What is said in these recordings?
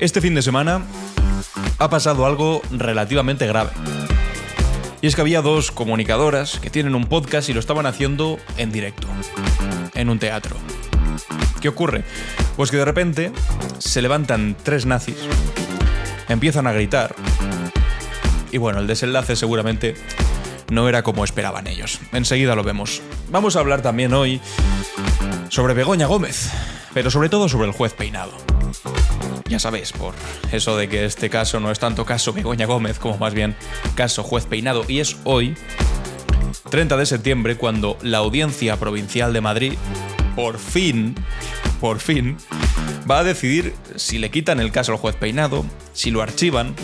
Este fin de semana ha pasado algo relativamente grave. Y es que había dos comunicadoras que tienen un podcast y lo estaban haciendo en directo, en un teatro. ¿Qué ocurre? Pues que de repente se levantan tres nazis, empiezan a gritar, y bueno, el desenlace seguramente no era como esperaban ellos. Enseguida lo vemos. Vamos a hablar también hoy sobre Begoña Gómez, pero sobre todo sobre el juez peinado. Ya sabéis, por eso de que este caso no es tanto caso Begoña Gómez como más bien caso juez peinado. Y es hoy, 30 de septiembre, cuando la Audiencia Provincial de Madrid, por fin, por fin, va a decidir si le quitan el caso al juez peinado, si lo archivan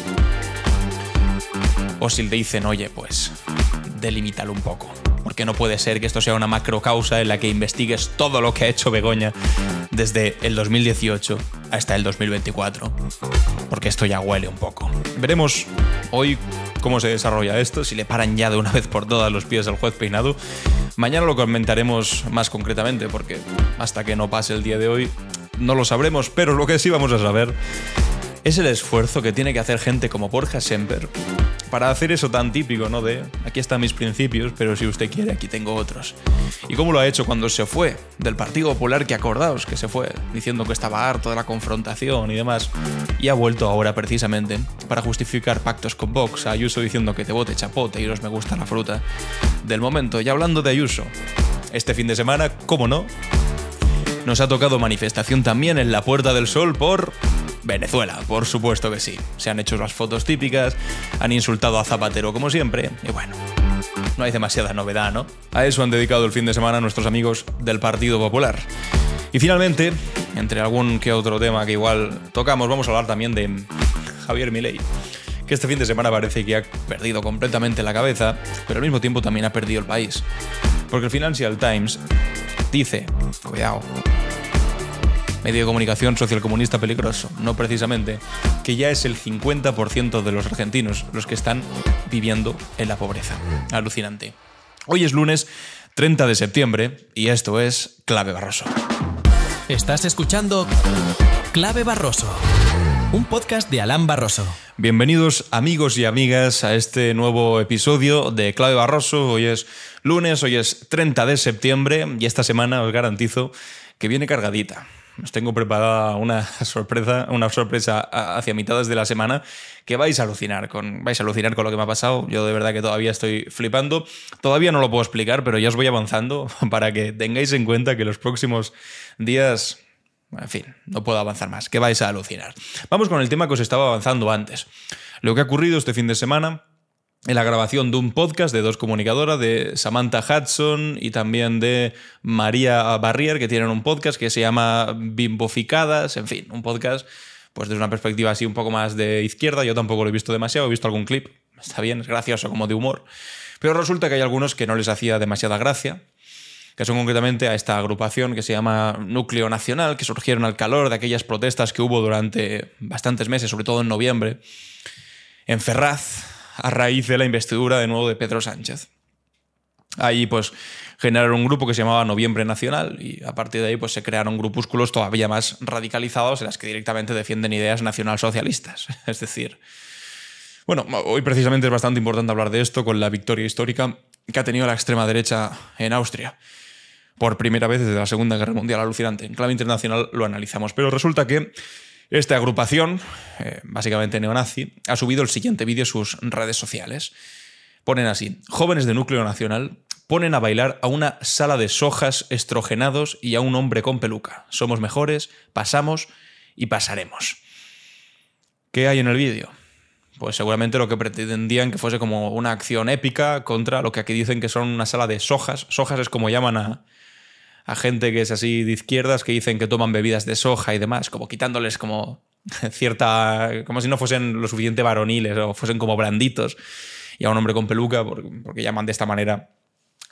o si le dicen, oye, pues, delimítalo un poco porque no puede ser que esto sea una macro causa en la que investigues todo lo que ha hecho Begoña desde el 2018 hasta el 2024, porque esto ya huele un poco. Veremos hoy cómo se desarrolla esto, si le paran ya de una vez por todas los pies al juez peinado. Mañana lo comentaremos más concretamente, porque hasta que no pase el día de hoy no lo sabremos, pero lo que sí vamos a saber es el esfuerzo que tiene que hacer gente como Borja Semper para hacer eso tan típico, ¿no? De aquí están mis principios, pero si usted quiere, aquí tengo otros. ¿Y cómo lo ha hecho cuando se fue del Partido Popular, que acordaos que se fue, diciendo que estaba harto de la confrontación y demás, y ha vuelto ahora precisamente para justificar pactos con Vox, Ayuso diciendo que te vote chapote y no me gusta la fruta del momento. Y hablando de Ayuso, este fin de semana, ¿cómo no? Nos ha tocado manifestación también en la Puerta del Sol por Venezuela, por supuesto que sí. Se han hecho las fotos típicas, han insultado a Zapatero como siempre, y bueno, no hay demasiada novedad, ¿no? A eso han dedicado el fin de semana nuestros amigos del Partido Popular. Y finalmente, entre algún que otro tema que igual tocamos, vamos a hablar también de Javier Milei, que este fin de semana parece que ha perdido completamente la cabeza, pero al mismo tiempo también ha perdido el país. Porque el Financial Times dice, medio de comunicación socialcomunista peligroso, no precisamente, que ya es el 50% de los argentinos los que están viviendo en la pobreza. Alucinante. Hoy es lunes 30 de septiembre y esto es Clave Barroso. Estás escuchando Clave Barroso, un podcast de Alán Barroso. Bienvenidos amigos y amigas a este nuevo episodio de Clave Barroso. Hoy es lunes, hoy es 30 de septiembre y esta semana os garantizo que viene cargadita os tengo preparada una sorpresa, una sorpresa hacia mitades de la semana que vais a alucinar con, vais a alucinar con lo que me ha pasado. Yo de verdad que todavía estoy flipando. Todavía no lo puedo explicar, pero ya os voy avanzando para que tengáis en cuenta que los próximos días en fin, no puedo avanzar más, que vais a alucinar. Vamos con el tema que os estaba avanzando antes. Lo que ha ocurrido este fin de semana en la grabación de un podcast de dos comunicadoras, de Samantha Hudson y también de María Barrier, que tienen un podcast que se llama Bimboficadas, en fin, un podcast pues desde una perspectiva así un poco más de izquierda, yo tampoco lo he visto demasiado, he visto algún clip, está bien, es gracioso como de humor, pero resulta que hay algunos que no les hacía demasiada gracia, que son concretamente a esta agrupación que se llama Núcleo Nacional, que surgieron al calor de aquellas protestas que hubo durante bastantes meses, sobre todo en noviembre, en Ferraz, a raíz de la investidura de nuevo de Pedro Sánchez. Ahí pues generaron un grupo que se llamaba Noviembre Nacional y a partir de ahí pues se crearon grupúsculos todavía más radicalizados en las que directamente defienden ideas nacionalsocialistas. Es decir, bueno, hoy precisamente es bastante importante hablar de esto con la victoria histórica que ha tenido la extrema derecha en Austria. Por primera vez desde la Segunda Guerra Mundial, alucinante. En clave internacional lo analizamos. Pero resulta que esta agrupación, eh, básicamente neonazi, ha subido el siguiente vídeo a sus redes sociales. Ponen así, jóvenes de núcleo nacional ponen a bailar a una sala de sojas estrogenados y a un hombre con peluca. Somos mejores, pasamos y pasaremos. ¿Qué hay en el vídeo? Pues seguramente lo que pretendían que fuese como una acción épica contra lo que aquí dicen que son una sala de sojas. Sojas es como llaman a, a gente que es así de izquierdas que dicen que toman bebidas de soja y demás, como quitándoles como cierta. como si no fuesen lo suficiente varoniles o fuesen como blanditos. Y a un hombre con peluca, porque, llaman de esta manera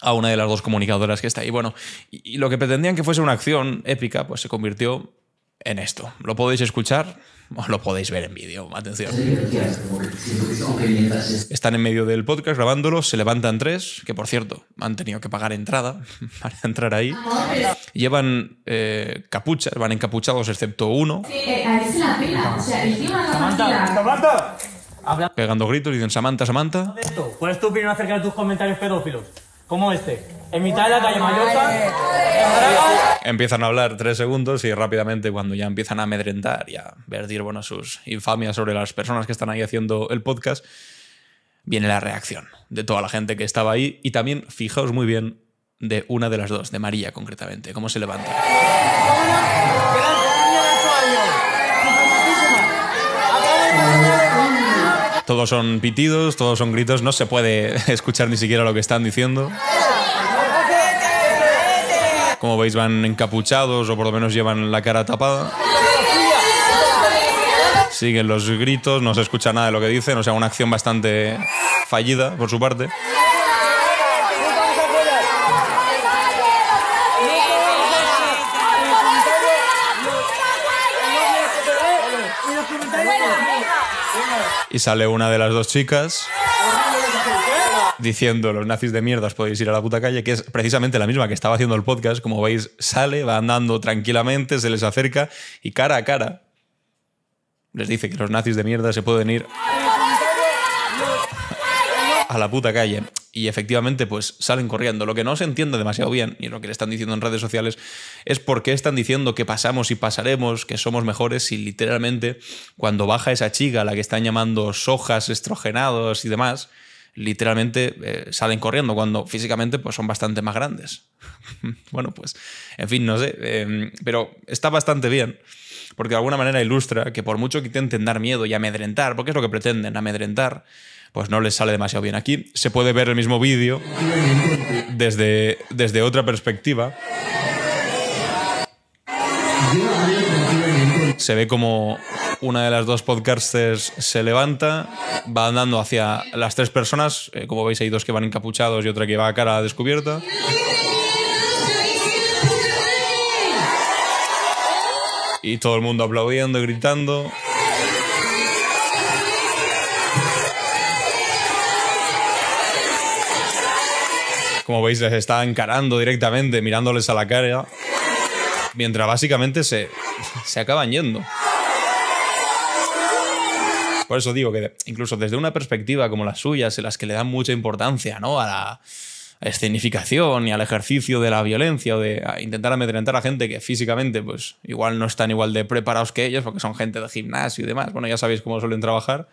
a una de las dos comunicadoras que está ahí. Bueno, y, lo que pretendían que fuese una acción épica, pues se convirtió en esto. Lo podéis escuchar o lo podéis ver en vídeo. Atención. Están en medio del podcast grabándolo, se levantan tres, que por cierto, han tenido que pagar entrada para entrar ahí. Llevan eh, capuchas, van encapuchados excepto uno. Pegando gritos, dicen Samantha, Samantha. ¿Cuál es tu opinión acerca de tus comentarios pedófilos? Como este. En mitad de la calle Mallorca, Empiezan a hablar tres segundos y rápidamente cuando ya empiezan a amedrentar y a vertir bueno, sus infamias sobre las personas que están ahí haciendo el podcast, viene la reacción de toda la gente que estaba ahí y también fijaos muy bien de una de las dos, de María concretamente, cómo se levanta. Todos son pitidos, todos son gritos, no se puede escuchar ni siquiera lo que están diciendo. Como veis van encapuchados o por lo menos llevan la cara tapada. Siguen los gritos, no se escucha nada de lo que dicen, o sea, una acción bastante fallida por su parte. Y sale una de las dos chicas diciendo los nazis de mierda podéis ir a la puta calle, que es precisamente la misma que estaba haciendo el podcast. Como veis, sale, va andando tranquilamente, se les acerca y cara a cara les dice que los nazis de mierda se pueden ir a la puta calle. Y efectivamente, pues salen corriendo. Lo que no se entiende demasiado bien, y lo que le están diciendo en redes sociales, es por qué están diciendo que pasamos y pasaremos, que somos mejores, si literalmente cuando baja esa chica, a la que están llamando sojas, estrogenados y demás, literalmente eh, salen corriendo cuando físicamente pues son bastante más grandes. bueno, pues, en fin, no sé, eh, pero está bastante bien. Porque de alguna manera ilustra que por mucho que intenten dar miedo y amedrentar, porque es lo que pretenden, amedrentar, pues no les sale demasiado bien. Aquí se puede ver el mismo vídeo desde, desde otra perspectiva. Se ve como una de las dos podcasters se levanta, va andando hacia las tres personas. eh, como veis, hay dos que van encapuchados y otra que va a cara descubierta. Y todo el mundo aplaudiendo gritando. Como veis, les está encarando directamente, mirándoles a la cara. Mientras básicamente se, se acaban yendo. Por eso digo que incluso desde una perspectiva como las suyas, en las que le dan mucha importancia ¿no? a la escenificación y al ejercicio de la violencia o de intentar amedrentar a gente que físicamente pues igual no están igual de preparados que ellos porque son gente de gimnasio y demás. Bueno, ya sabéis cómo suelen trabajar.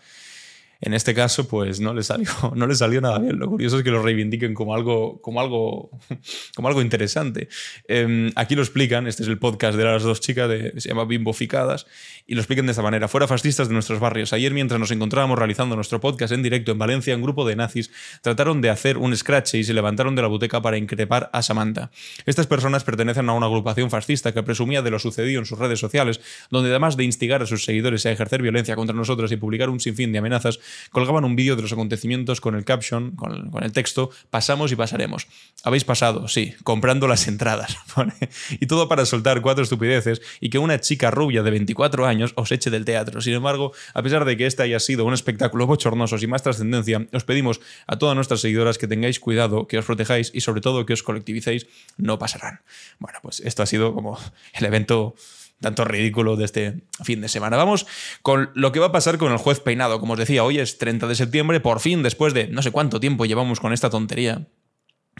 En este caso, pues no le salió, no le salió nada bien. Lo curioso es que lo reivindiquen como algo, como algo, como algo interesante. Eh, aquí lo explican, este es el podcast de las dos chicas, de, se llama Bimboficadas, y lo explican de esta manera. Fuera fascistas de nuestros barrios. Ayer, mientras nos encontrábamos realizando nuestro podcast en directo en Valencia, un grupo de nazis trataron de hacer un scratch y se levantaron de la buteca para increpar a Samantha. Estas personas pertenecen a una agrupación fascista que presumía de lo sucedido en sus redes sociales, donde además de instigar a sus seguidores a ejercer violencia contra nosotros y publicar un sinfín de amenazas, colgaban un vídeo de los acontecimientos con el caption, con el, texto, pasamos y pasaremos. Habéis pasado, sí, comprando las entradas. y todo para soltar cuatro estupideces y que una chica rubia de 24 años os eche del teatro. Sin embargo, a pesar de que este haya sido un espectáculo bochornoso y más trascendencia, os pedimos a todas nuestras seguidoras que tengáis cuidado, que os protejáis y sobre todo que os colectivicéis, no pasarán. Bueno, pues esto ha sido como el evento tanto ridículo de este fin de semana. Vamos con lo que va a pasar con el juez peinado. Como os decía, hoy es 30 de septiembre, por fin, después de no sé cuánto tiempo llevamos con esta tontería.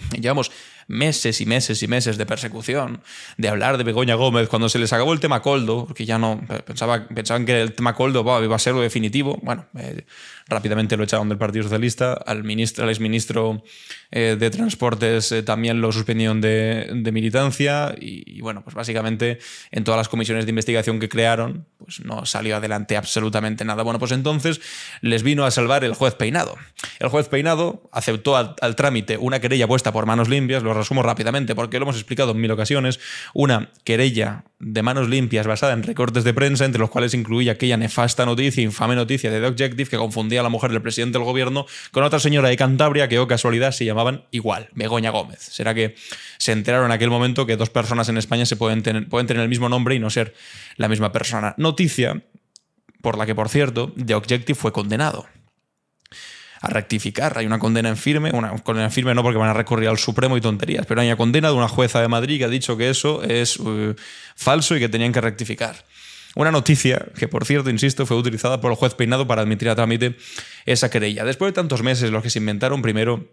Llevamos meses y meses y meses de persecución, de hablar de Begoña Gómez, cuando se les acabó el tema Coldo, porque ya no, pensaba, pensaban que el tema Coldo bah, iba a ser lo definitivo, bueno, eh, rápidamente lo echaron del Partido Socialista, al, ministro, al exministro eh, de Transportes eh, también lo suspendieron de, de militancia y, bueno, pues básicamente en todas las comisiones de investigación que crearon, pues no salió adelante absolutamente nada. Bueno, pues entonces les vino a salvar el juez Peinado. El juez Peinado aceptó al, al trámite una querella puesta por manos limpias, lo resumo rápidamente porque lo hemos explicado en mil ocasiones. Una querella de manos limpias basada en recortes de prensa, entre los cuales incluía aquella nefasta noticia, infame noticia de The Objective que confundía a la mujer del presidente del gobierno con otra señora de Cantabria que, o oh casualidad, se llamaban igual, Begoña Gómez. ¿Será que se enteraron en aquel momento que dos personas en España se pueden pueden tener el mismo nombre y no ser la misma persona? Noticia por la que, por cierto, The Objective fue condenado a rectificar. Hay una condena en firme, una condena en firme no porque van a recurrir al Supremo y tonterías, pero hay una condena de una jueza de Madrid que ha dicho que eso es uh, falso y que tenían que rectificar. Una noticia que, por cierto, insisto, fue utilizada por el juez Peinado para admitir a trámite esa querella. Después de tantos meses, los que se inventaron primero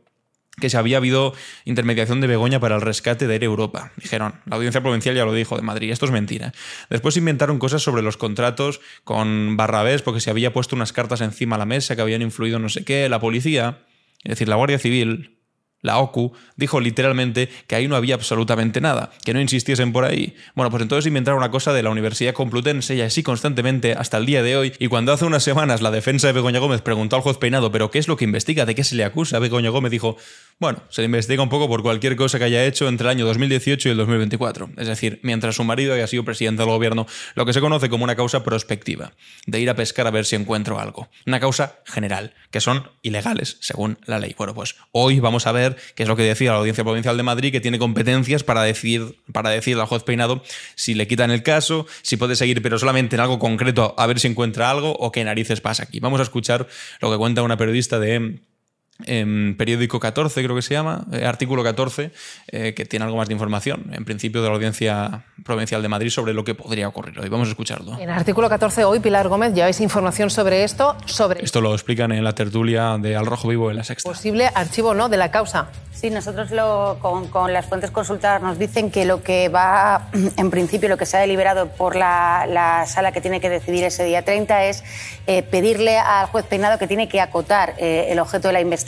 que se había habido intermediación de Begoña para el rescate de Air Europa. Dijeron, la audiencia provincial ya lo dijo de Madrid, esto es mentira. Después inventaron cosas sobre los contratos con Barrabés porque se había puesto unas cartas encima de la mesa que habían influido no sé qué, la policía, es decir, la Guardia Civil, la OCU dijo literalmente que ahí no había absolutamente nada, que no insistiesen por ahí. Bueno, pues entonces inventaron una cosa de la Universidad Complutense y así constantemente hasta el día de hoy. Y cuando hace unas semanas la defensa de Begoña Gómez preguntó al juez Peinado, ¿pero qué es lo que investiga? ¿De qué se le acusa? Begoña Gómez dijo, bueno, se le investiga un poco por cualquier cosa que haya hecho entre el año 2018 y el 2024. Es decir, mientras su marido haya sido presidente del gobierno, lo que se conoce como una causa prospectiva, de ir a pescar a ver si encuentro algo. Una causa general, que son ilegales, según la ley. Bueno, pues hoy vamos a ver qué es lo que decía la Audiencia Provincial de Madrid, que tiene competencias para decir, para decirle al juez Peinado si le quitan el caso, si puede seguir, pero solamente en algo concreto, a ver si encuentra algo o qué narices pasa aquí. Vamos a escuchar lo que cuenta una periodista de en periódico 14, creo que se llama, eh, artículo 14, eh, que tiene algo más de información, en principio de la Audiencia Provincial de Madrid, sobre lo que podría ocurrir hoy. Vamos a escucharlo. En artículo 14 hoy, Pilar Gómez, lleváis información sobre esto. sobre Esto lo explican en la tertulia de Al Rojo Vivo en la Sexta. Posible archivo no de la causa. Sí, nosotros lo, con, las fuentes consultadas nos dicen que lo que va, en principio, lo que se ha deliberado por la, sala que tiene que decidir ese día 30 es eh, pedirle al juez Peinado que tiene que acotar el objeto de la investigación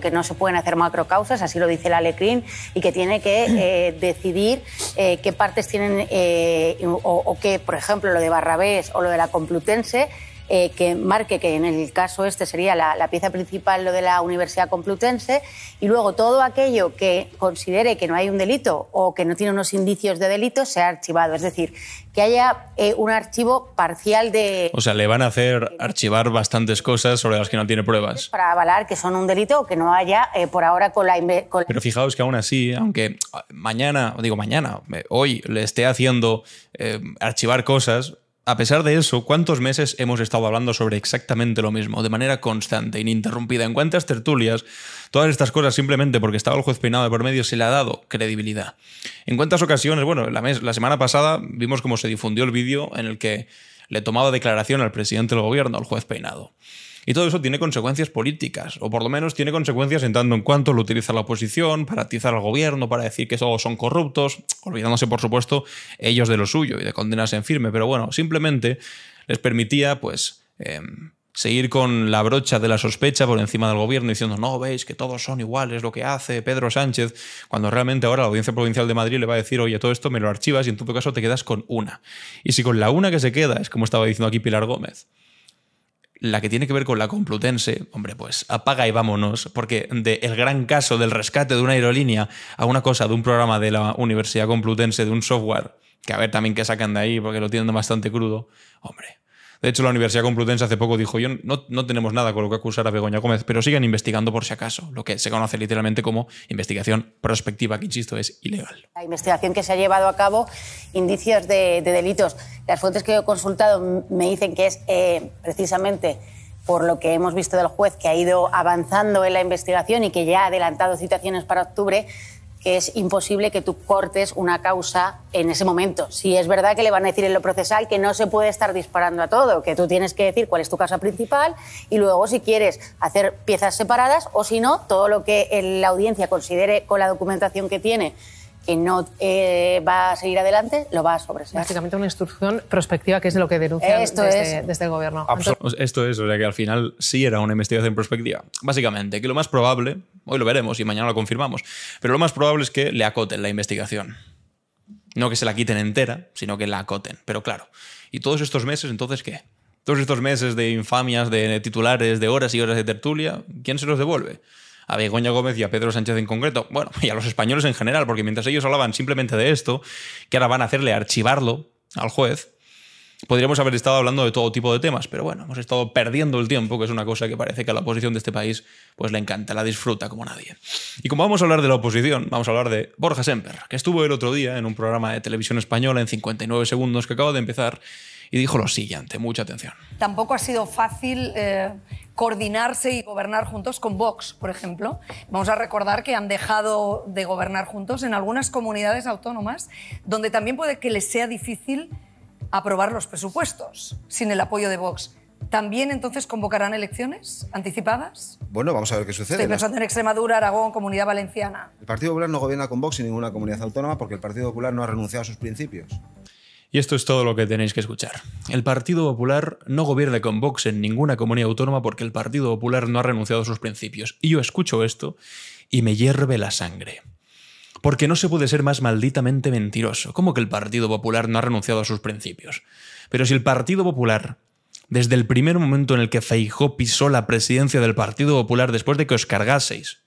que no se pueden hacer macrocausas, así lo dice la Alecrín, y que tiene que eh, decidir eh, qué partes tienen, eh, o, o qué, por ejemplo, lo de Barrabés o lo de la Complutense, eh, que marque que en el caso este sería la, pieza principal lo de la Universidad Complutense y luego todo aquello que considere que no hay un delito o que no tiene unos indicios de delito sea archivado. Es decir, que haya eh, un archivo parcial de... O sea, le van a hacer archivar bastantes cosas sobre las que no tiene pruebas. Para avalar que son un delito o que no haya eh, por ahora con la, Pero fijaos que aún así, aunque mañana, digo mañana, hoy le esté haciendo archivar cosas, a pesar de eso, ¿cuántos meses hemos estado hablando sobre exactamente lo mismo, de manera constante, ininterrumpida? ¿En cuántas tertulias? Todas estas cosas simplemente porque estaba el juez peinado de por medio se le ha dado credibilidad. ¿En cuántas ocasiones? Bueno, la, la semana pasada vimos cómo se difundió el vídeo en el que le tomaba declaración al presidente del gobierno, al juez peinado. Y todo eso tiene consecuencias políticas, o por lo menos tiene consecuencias en tanto en cuanto lo utiliza la oposición para atizar al gobierno, para decir que todos son corruptos, olvidándose, por supuesto, ellos de lo suyo y de condenarse en firme. Pero bueno, simplemente les permitía, pues. Em, seguir con la brocha de la sospecha por encima del gobierno diciendo, no, veis que todos son iguales, lo que hace Pedro Sánchez, cuando realmente ahora la Audiencia Provincial de Madrid le va a decir, oye, todo esto me lo archivas y en todo caso te quedas con una. Y si con la una que se queda, es como estaba diciendo aquí Pilar Gómez, la que tiene que ver con la Complutense, hombre, pues apaga y vámonos, porque de el gran caso del rescate de una aerolínea a una cosa de un programa de la Universidad Complutense, de un software, que a ver también qué sacan de ahí, porque lo tienen bastante crudo, hombre, de hecho, la Universidad Complutense hace poco dijo, yo no, no tenemos nada con lo que acusar a Begoña Gómez, pero siguen investigando por si acaso, lo que se conoce literalmente como investigación prospectiva, que insisto, es ilegal. La investigación que se ha llevado a cabo, indicios de, delitos. Las fuentes que he consultado me dicen que es eh, precisamente por lo que hemos visto del juez que ha ido avanzando en la investigación y que ya ha adelantado citaciones para octubre, que es imposible que tú cortes una causa en ese momento. Si es verdad que le van a decir en lo procesal que no se puede estar disparando a todo, que tú tienes que decir cuál es tu causa principal y luego si quieres hacer piezas separadas o si no, todo lo que la audiencia considere con la documentación que tiene que no eh, va a seguir adelante, lo va a sobreseer. Básicamente una instrucción prospectiva, que es de lo que denuncian desde, desde, el gobierno. Esto es, o sea que al final sí era una investigación prospectiva. Básicamente, que lo más probable, hoy lo veremos y mañana lo confirmamos, pero lo más probable es que le acoten la investigación. No que se la quiten entera, sino que la acoten. Pero claro, ¿y todos estos meses entonces qué? Todos estos meses de infamias, de titulares, de horas y horas de tertulia, ¿quién se los devuelve? A Begoña Gómez y a Pedro Sánchez en concreto, bueno, y a los españoles en general, porque mientras ellos hablaban simplemente de esto, que ahora van a hacerle archivarlo al juez, podríamos haber estado hablando de todo tipo de temas, pero bueno, hemos estado perdiendo el tiempo, que es una cosa que parece que a la oposición de este país pues le encanta, la disfruta como nadie. Y como vamos a hablar de la oposición, vamos a hablar de Borja Semper, que estuvo el otro día en un programa de televisión española en 59 segundos que acaba de empezar y dijo lo siguiente, mucha atención. Tampoco ha sido fácil eh, coordinarse y gobernar juntos con Vox, por ejemplo. Vamos a recordar que han dejado de gobernar juntos en algunas comunidades autónomas donde también puede que les sea difícil aprobar los presupuestos sin el apoyo de Vox. ¿También entonces convocarán elecciones anticipadas? Bueno, vamos a ver qué sucede. Estoy pensando en Extremadura, Aragón, Comunidad Valenciana. El Partido Popular no gobierna con Vox en ninguna comunidad autónoma porque el Partido Popular no ha renunciado a sus principios. Y esto es todo lo que tenéis que escuchar. El Partido Popular no gobierna con Vox en ninguna comunidad autónoma porque el Partido Popular no ha renunciado a sus principios. Y yo escucho esto y me hierve la sangre. Porque no se puede ser más malditamente mentiroso. ¿Cómo que el Partido Popular no ha renunciado a sus principios? Pero si el Partido Popular, desde el primer momento en el que Feijó pisó la presidencia del Partido Popular después de que os cargaseis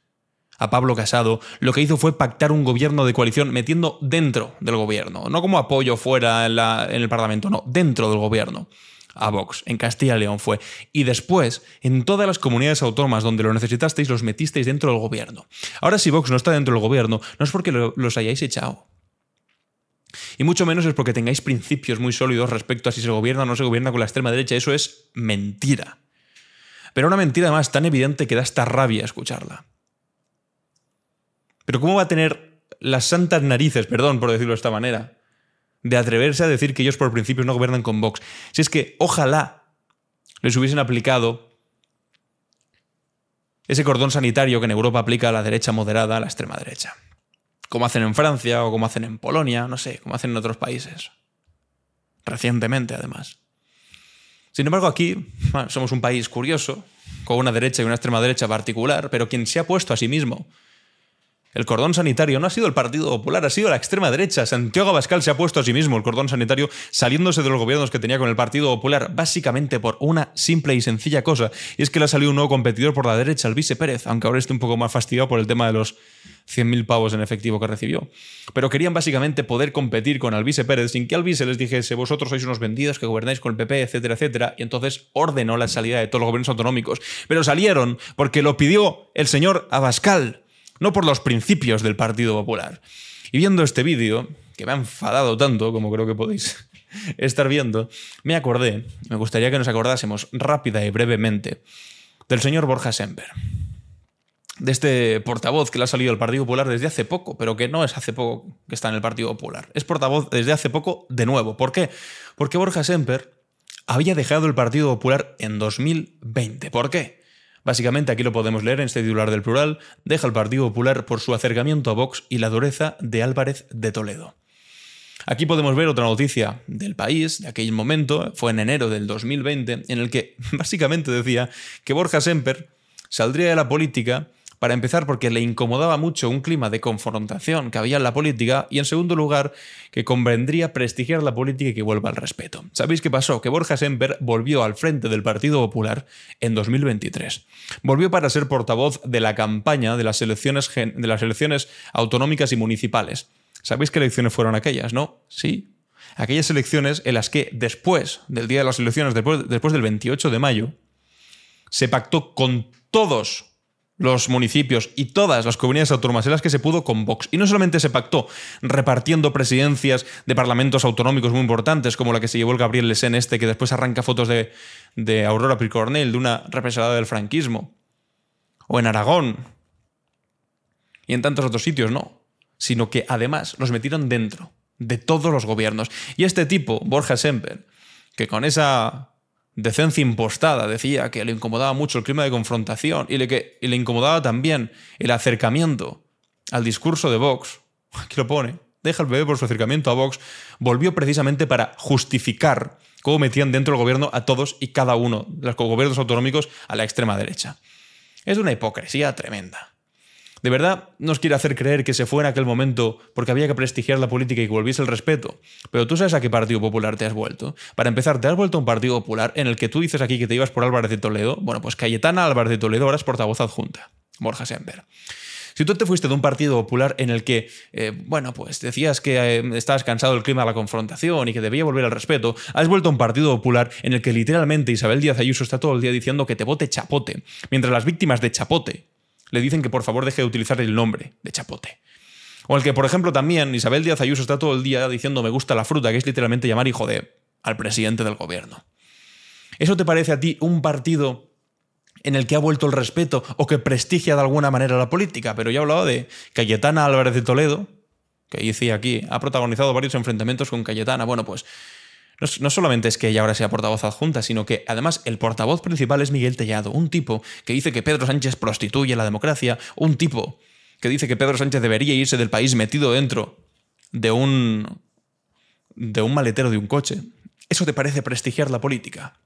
a Pablo Casado, lo que hizo fue pactar un gobierno de coalición metiendo dentro del gobierno, no como apoyo fuera en, el Parlamento, no, dentro del gobierno a Vox. En Castilla y León fue. Y después, en todas las comunidades autónomas donde lo necesitasteis, los metisteis dentro del gobierno. Ahora, si Vox no está dentro del gobierno, no es porque los hayáis echado. Y mucho menos es porque tengáis principios muy sólidos respecto a si se gobierna o no se gobierna con la extrema derecha. Eso es mentira. Pero una mentira además tan evidente que da esta rabia escucharla. Pero ¿cómo va a tener las santas narices, perdón por decirlo de esta manera, de atreverse a decir que ellos por principios no gobiernan con Vox. Si es que ojalá les hubiesen aplicado ese cordón sanitario que en Europa aplica a la derecha moderada a la extrema derecha. Como hacen en Francia o como hacen en Polonia, no sé, como hacen en otros países. Recientemente, además. Sin embargo, aquí somos un país curioso, con una derecha y una extrema derecha particular, pero quien se ha puesto a sí mismo el cordón sanitario no ha sido el Partido Popular, ha sido la extrema derecha. Santiago Abascal se ha puesto a sí mismo el cordón sanitario saliéndose de los gobiernos que tenía con el Partido Popular, básicamente por una simple y sencilla cosa, y es que le ha salido un nuevo competidor por la derecha, el Vice Pérez, aunque ahora esté un poco más fastidiado por el tema de los 100.000 pavos en efectivo que recibió. Pero querían básicamente poder competir con Alvise Pérez sin que Alvise les dijese vosotros sois unos vendidos que gobernáis con el PP, etcétera, etcétera, y entonces ordenó la salida de todos los gobiernos autonómicos. Pero salieron porque lo pidió el señor Abascal no por los principios del Partido Popular. Y viendo este vídeo, que me ha enfadado tanto, como creo que podéis estar viendo, me acordé, me gustaría que nos acordásemos rápida y brevemente, del señor Borja Semper. De este portavoz que le ha salido al Partido Popular desde hace poco, pero que no es hace poco que está en el Partido Popular. Es portavoz desde hace poco de nuevo. ¿Por qué? Porque Borja Semper había dejado el Partido Popular en 2020. ¿Por qué? Básicamente, aquí lo podemos leer en este titular del plural, deja el Partido Popular por su acercamiento a Vox y la dureza de Álvarez de Toledo. Aquí podemos ver otra noticia del país de aquel momento, fue en enero del 2020, en el que básicamente decía que Borja Semper saldría de la política para empezar, porque le incomodaba mucho un clima de confrontación que había en la política y en segundo lugar, que convendría prestigiar la política y que vuelva al respeto. ¿Sabéis qué pasó? Que Borja Semper volvió al frente del Partido Popular en 2023. Volvió para ser portavoz de la campaña de las elecciones, de las elecciones autonómicas y municipales. ¿Sabéis qué elecciones fueron aquellas, no? Sí. Aquellas elecciones en las que después del día de las elecciones, después, del 28 de mayo, se pactó con todos los municipios y todas las comunidades autónomas en las que se pudo con Vox. Y no solamente se pactó repartiendo presidencias de parlamentos autonómicos muy importantes, como la que se llevó el Gabriel Lesén este, que después arranca fotos de, de Aurora Picornell, de una represada del franquismo, o en Aragón, y en tantos otros sitios, no, sino que además los metieron dentro de todos los gobiernos. Y este tipo, Borja Semper, que con esa decencia impostada, decía que le incomodaba mucho el clima de confrontación y le, que, le incomodaba también el acercamiento al discurso de Vox, aquí lo pone, deja el bebé por su acercamiento a Vox, volvió precisamente para justificar cómo metían dentro del gobierno a todos y cada uno de los gobiernos autonómicos a la extrema derecha. Es una hipocresía tremenda. ¿De verdad nos quiere hacer creer que se fue en aquel momento porque había que prestigiar la política y que volviese el respeto? Pero tú sabes a qué Partido Popular te has vuelto. Para empezar, te has vuelto a un Partido Popular en el que tú dices aquí que te ibas por Álvarez de Toledo. Bueno, pues Cayetana Álvarez de Toledo ahora es portavoz adjunta. Borja Semper. Si tú te fuiste de un partido popular en el que, eh, bueno, pues decías que eh, estabas cansado del clima de la confrontación y que debía volver al respeto, has vuelto a un partido popular en el que literalmente Isabel Díaz Ayuso está todo el día diciendo que te vote chapote, mientras las víctimas de chapote le dicen que por favor deje de utilizar el nombre de chapote. O el que, por ejemplo, también Isabel Díaz Ayuso está todo el día diciendo me gusta la fruta, que es literalmente llamar hijo de al presidente del gobierno. ¿Eso te parece a ti un partido en el que ha vuelto el respeto o que prestigia de alguna manera la política? Pero ya he hablado de Cayetana Álvarez de Toledo, que decía aquí, ha protagonizado varios enfrentamientos con Cayetana. Bueno, pues no, solamente es que ella ahora sea portavoz adjunta, sino que además el portavoz principal es Miguel Tellado, un tipo que dice que Pedro Sánchez prostituye la democracia, un tipo que dice que Pedro Sánchez debería irse del país metido dentro de un de un maletero de un coche. ¿Eso te parece prestigiar la política?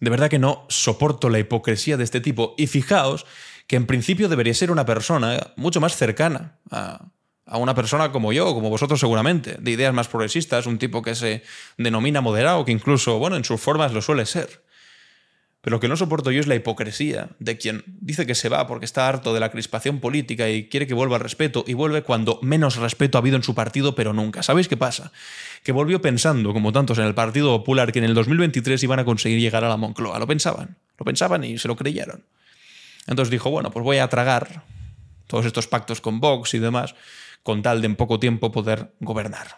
De verdad que no soporto la hipocresía de este tipo. Y fijaos que en principio debería ser una persona mucho más cercana a, a una persona como yo, como vosotros seguramente, de ideas más progresistas, un tipo que se denomina moderado, que incluso, bueno, en sus formas lo suele ser. Pero lo que no soporto yo es la hipocresía de quien dice que se va porque está harto de la crispación política y quiere que vuelva al respeto y vuelve cuando menos respeto ha habido en su partido, pero nunca. ¿Sabéis qué pasa? Que volvió pensando, como tantos en el Partido Popular, que en el 2023 iban a conseguir llegar a la Moncloa. Lo pensaban, lo pensaban y se lo creyeron. Entonces dijo, bueno, pues voy a tragar todos estos pactos con Vox y demás con tal de en poco tiempo poder gobernar.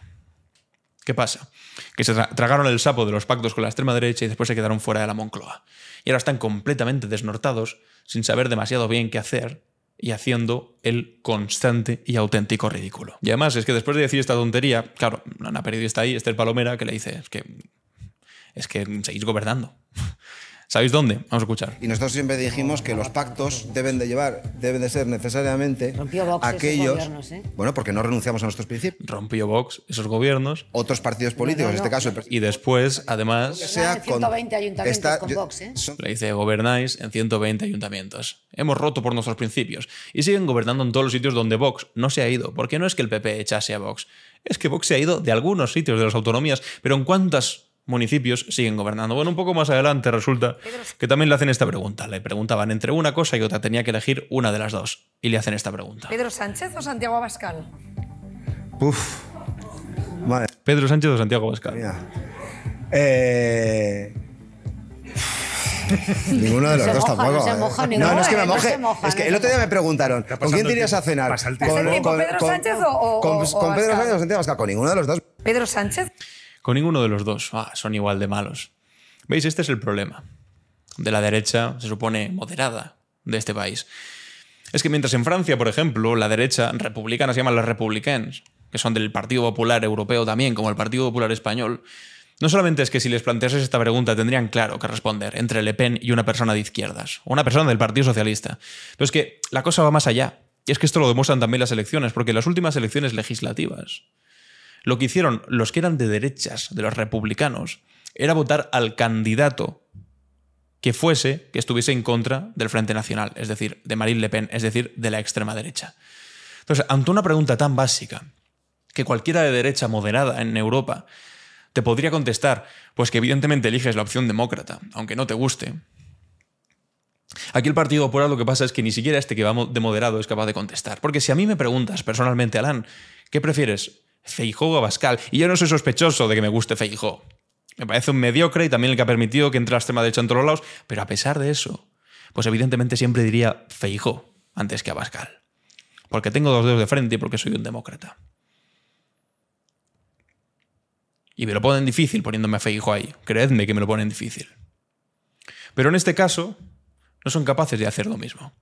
¿Qué pasa? Que se tra tragaron el sapo de los pactos con la extrema derecha y después se quedaron fuera de la Moncloa. Y ahora están completamente desnortados, sin saber demasiado bien qué hacer y haciendo el constante y auténtico ridículo. Y además es que después de decir esta tontería, claro, una periodista ahí, Esther Palomera, que le dice, es que, es que seguís gobernando. ¿Sabéis dónde? Vamos a escuchar. Y nosotros siempre dijimos que los pactos deben de llevar, deben de ser necesariamente Vox aquellos. esos gobiernos, ¿eh? Bueno, porque no renunciamos a nuestros principios. Rompió Vox esos gobiernos Otros partidos políticos, en este caso el presidente. y después, además, sea en 120 ayuntamientos está- con yo- Vox, ¿eh? le dice, gobernáis en 120 ayuntamientos. Hemos roto por nuestros principios. Y siguen gobernando en todos los sitios donde Vox no se ha ido. Porque no es que el PP echase a Vox. Es que Vox se ha ido de algunos sitios de las autonomías. Pero ¿en cuántos municipios siguen gobernando? Bueno, un poco más adelante resulta que también le hacen esta pregunta. Le preguntaban entre una cosa y otra. Tenía que elegir una de las dos. Y le hacen esta pregunta. ¿Pedro Sánchez o Santiago Abascal? Uf. Madre Pedro Sánchez o Santiago Abascal. mía. Eh, Ninguno de los Se dos moja, tampoco. no se ¿eh? moja no, ninguno, no es que me ¿eh? No moje. moja, es que no el otro día me preguntaron, ¿con quién te irías a cenar? Pasa el tiempo. ¿Pasa el tiempo, Pedro Sánchez o- o- con, o con Pedro? Sánchez o Santiago Abascal? Con ninguno de los dos. ¿Pedro Sánchez? Con ninguno de los dos. Ah, son igual de malos. ¿Veis? Este es el problema de la derecha, se supone moderada, de este país. Es que mientras en Francia, por ejemplo, la derecha republicana se llama los republicans, que son del Partido Popular Europeo también, como el Partido Popular Español, no solamente es que si les planteases esta pregunta tendrían claro que responder entre Le Pen y una persona de izquierdas, o una persona del Partido Socialista, pero es que la cosa va más allá. Y es que esto lo demuestran también las elecciones, porque las últimas elecciones legislativas, lo que hicieron los que eran de derechas, de los republicanos, era votar al candidato que fuese, que estuviese en contra del Frente Nacional, es decir, de Marine Le Pen, es decir, de la extrema derecha. Entonces, ante una pregunta tan básica, que cualquiera de derecha moderada en Europa te podría contestar, pues que evidentemente eliges la opción demócrata, aunque no te guste. Aquí el Partido Popular lo que pasa es que ni siquiera este que va de moderado es capaz de contestar. Porque si a mí me preguntas personalmente, Alan, ¿qué prefieres? ¿Feijó o Abascal? Y yo no soy sospechoso de que me guste Feijó. Me parece un mediocre y también el que ha permitido que entre la extrema derecha en todos lados. Pero a pesar de eso, pues evidentemente siempre diría Feijó antes que Abascal. Porque tengo dos dedos de frente y porque soy un demócrata. Y me lo ponen difícil poniéndome a Feijó ahí. Creedme que me lo ponen difícil. Pero en este caso, no son capaces de hacer lo mismo.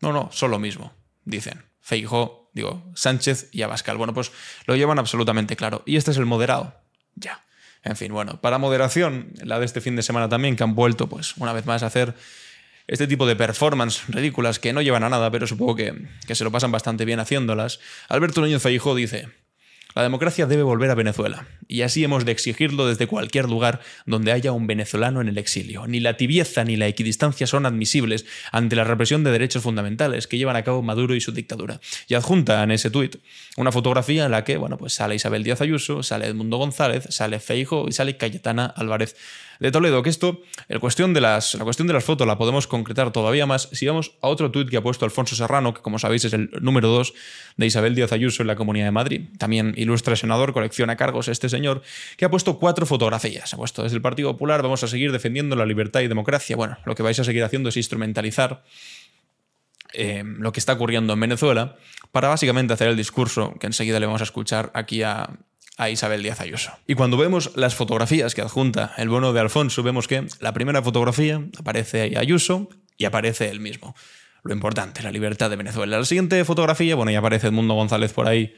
No, no, son lo mismo, dicen. Feijó, digo, Sánchez y Abascal. Bueno, pues lo llevan absolutamente claro. Y este es el moderado. Ya. En fin, bueno, para moderación, la de este fin de semana también, que han vuelto, pues, una vez más a hacer este tipo de performance ridículas que no llevan a nada, pero supongo que, que se lo pasan bastante bien haciéndolas. Alberto Núñez Feijó dice: La democracia debe volver a Venezuela, y así hemos de exigirlo desde cualquier lugar donde haya un venezolano en el exilio. Ni la tibieza ni la equidistancia son admisibles ante la represión de derechos fundamentales que llevan a cabo Maduro y su dictadura. Y adjunta en ese tuit una fotografía en la que bueno, pues sale Isabel Díaz Ayuso, sale Edmundo González, sale Feijo y sale Cayetana Álvarez de Toledo, que esto, cuestión de las, la cuestión de las fotos la podemos concretar todavía más si vamos a otro tuit que ha puesto Alfonso Serrano, que como sabéis es el número 2 de Isabel Díaz Ayuso en la Comunidad de Madrid. También ilustra senador, colecciona cargos este señor, que ha puesto cuatro fotografías. Ha puesto desde el Partido Popular, vamos a seguir defendiendo la libertad y democracia. Bueno, lo que vais a seguir haciendo es instrumentalizar eh, lo que está ocurriendo en Venezuela para básicamente hacer el discurso que enseguida le vamos a escuchar aquí a, a Isabel Díaz Ayuso. Y cuando vemos las fotografías que adjunta el bono de Alfonso, vemos que la primera fotografía aparece Ayuso y aparece él mismo. Lo importante, la libertad de Venezuela. La siguiente fotografía, bueno, ya aparece Edmundo González por ahí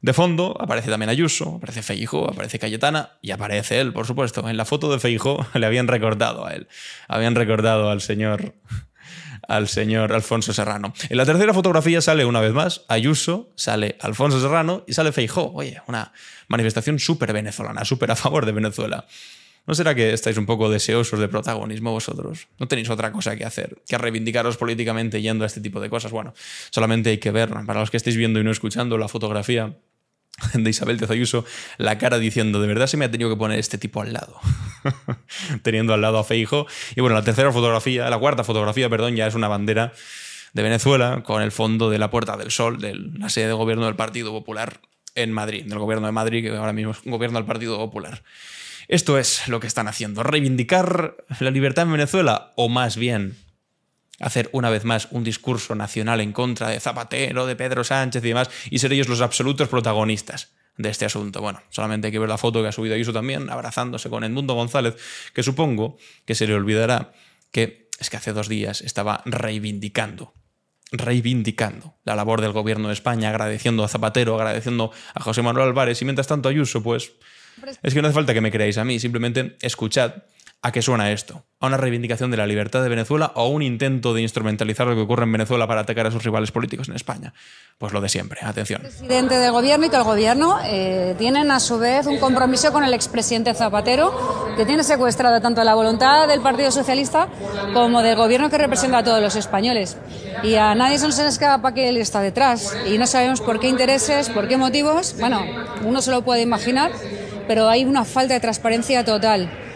de fondo, aparece también Ayuso, aparece Feijo, aparece Cayetana y aparece él, por supuesto. En la foto de Feijo le habían recordado a él, habían recordado al señor al señor Alfonso Serrano. En la tercera fotografía sale una vez más Ayuso, sale Alfonso Serrano y sale Feijó. Oye, una manifestación súper venezolana, súper a favor de Venezuela. ¿No será que estáis un poco deseosos de protagonismo vosotros? ¿No tenéis otra cosa que hacer que reivindicaros políticamente yendo a este tipo de cosas? Bueno, solamente hay que ver, para los que estéis viendo y no escuchando la fotografía de Isabel de Ayuso la cara diciendo, de verdad se me ha tenido que poner este tipo al lado. Teniendo al lado a Feijo. Y bueno, la tercera fotografía, la cuarta fotografía, perdón, ya es una bandera de Venezuela con el fondo de la Puerta del Sol, de la sede de gobierno del Partido Popular en Madrid, del gobierno de Madrid, que ahora mismo es un gobierno del Partido Popular. Esto es lo que están haciendo, reivindicar la libertad en Venezuela o más bien hacer una vez más un discurso nacional en contra de Zapatero, de Pedro Sánchez y demás, y ser ellos los absolutos protagonistas de este asunto. Bueno, solamente hay que ver la foto que ha subido Ayuso también, abrazándose con Edmundo González, que supongo que se le olvidará que es que hace dos días estaba reivindicando reivindicando la labor del gobierno de España, agradeciendo a Zapatero, agradeciendo a José Manuel Álvarez y mientras tanto Ayuso, pues es que no hace falta que me creáis a mí, simplemente escuchad ¿A qué suena esto? ¿A una reivindicación de la libertad de Venezuela o a un intento de instrumentalizar lo que ocurre en Venezuela para atacar a sus rivales políticos en España? Pues lo de siempre, atención. El presidente del gobierno y que el gobierno eh, tienen a su vez un compromiso con el expresidente Zapatero, que tiene secuestrada tanto la voluntad del Partido Socialista como del gobierno que representa a todos los españoles. Y a nadie se nos escapa que él está detrás y no sabemos por qué intereses, por qué motivos. Bueno, uno se lo puede imaginar, pero hay una falta de transparencia total.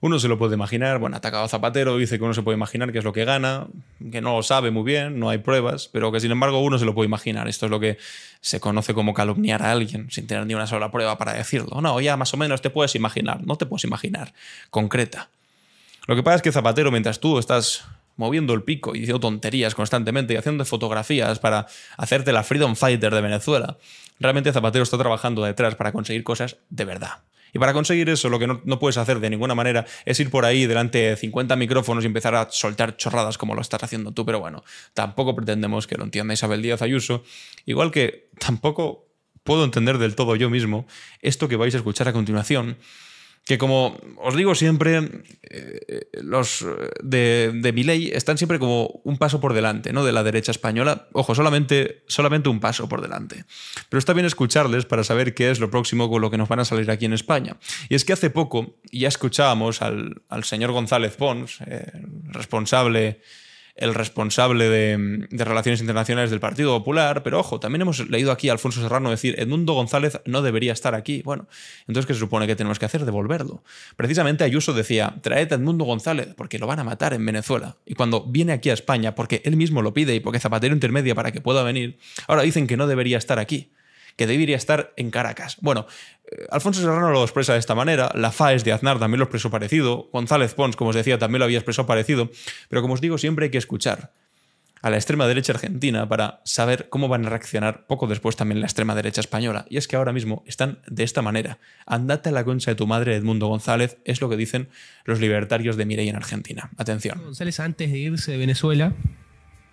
Uno se lo puede imaginar, bueno, atacado a Zapatero, dice que uno se puede imaginar qué es lo que gana, que no lo sabe muy bien, no hay pruebas, pero que sin embargo uno se lo puede imaginar. Esto es lo que se conoce como calumniar a alguien sin tener ni una sola prueba para decirlo. No, ya más o menos te puedes imaginar, no te puedes imaginar, concreta. Lo que pasa es que Zapatero, mientras tú estás moviendo el pico y diciendo tonterías constantemente y haciendo fotografías para hacerte la Freedom Fighter de Venezuela, realmente Zapatero está trabajando detrás para conseguir cosas de verdad. Y para conseguir eso, lo que no, puedes hacer de ninguna manera es ir por ahí delante de 50 micrófonos y empezar a soltar chorradas como lo estás haciendo tú. Pero bueno, tampoco pretendemos que lo entienda Isabel Díaz Ayuso. Igual que tampoco puedo entender del todo yo mismo esto que vais a escuchar a continuación que como os digo siempre, eh, los de, de están siempre como un paso por delante, ¿no? De la derecha española. Ojo, solamente, solamente un paso por delante. Pero está bien escucharles para saber qué es lo próximo con lo que nos van a salir aquí en España. Y es que hace poco ya escuchábamos al, al señor González Pons, eh, responsable el responsable de, Relaciones Internacionales del Partido Popular, pero ojo, también hemos leído aquí a Alfonso Serrano decir, Edmundo González no debería estar aquí. Bueno, entonces, ¿qué se supone que tenemos que hacer? Devolverlo. Precisamente Ayuso decía, traed a Edmundo González, porque lo van a matar en Venezuela. Y cuando viene aquí a España, porque él mismo lo pide y porque Zapatero intermedia para que pueda venir, ahora dicen que no debería estar aquí que debería estar en Caracas. Bueno, eh, Alfonso Serrano lo expresa de esta manera, la FAES de Aznar también lo expresó parecido, González Pons, como os decía, también lo había expresado parecido, pero como os digo, siempre hay que escuchar a la extrema derecha argentina para saber cómo van a reaccionar poco después también la extrema derecha española. Y es que ahora mismo están de esta manera. Andate a la concha de tu madre, Edmundo González, es lo que dicen los libertarios de Mireia en Argentina. Atención. González antes de irse de Venezuela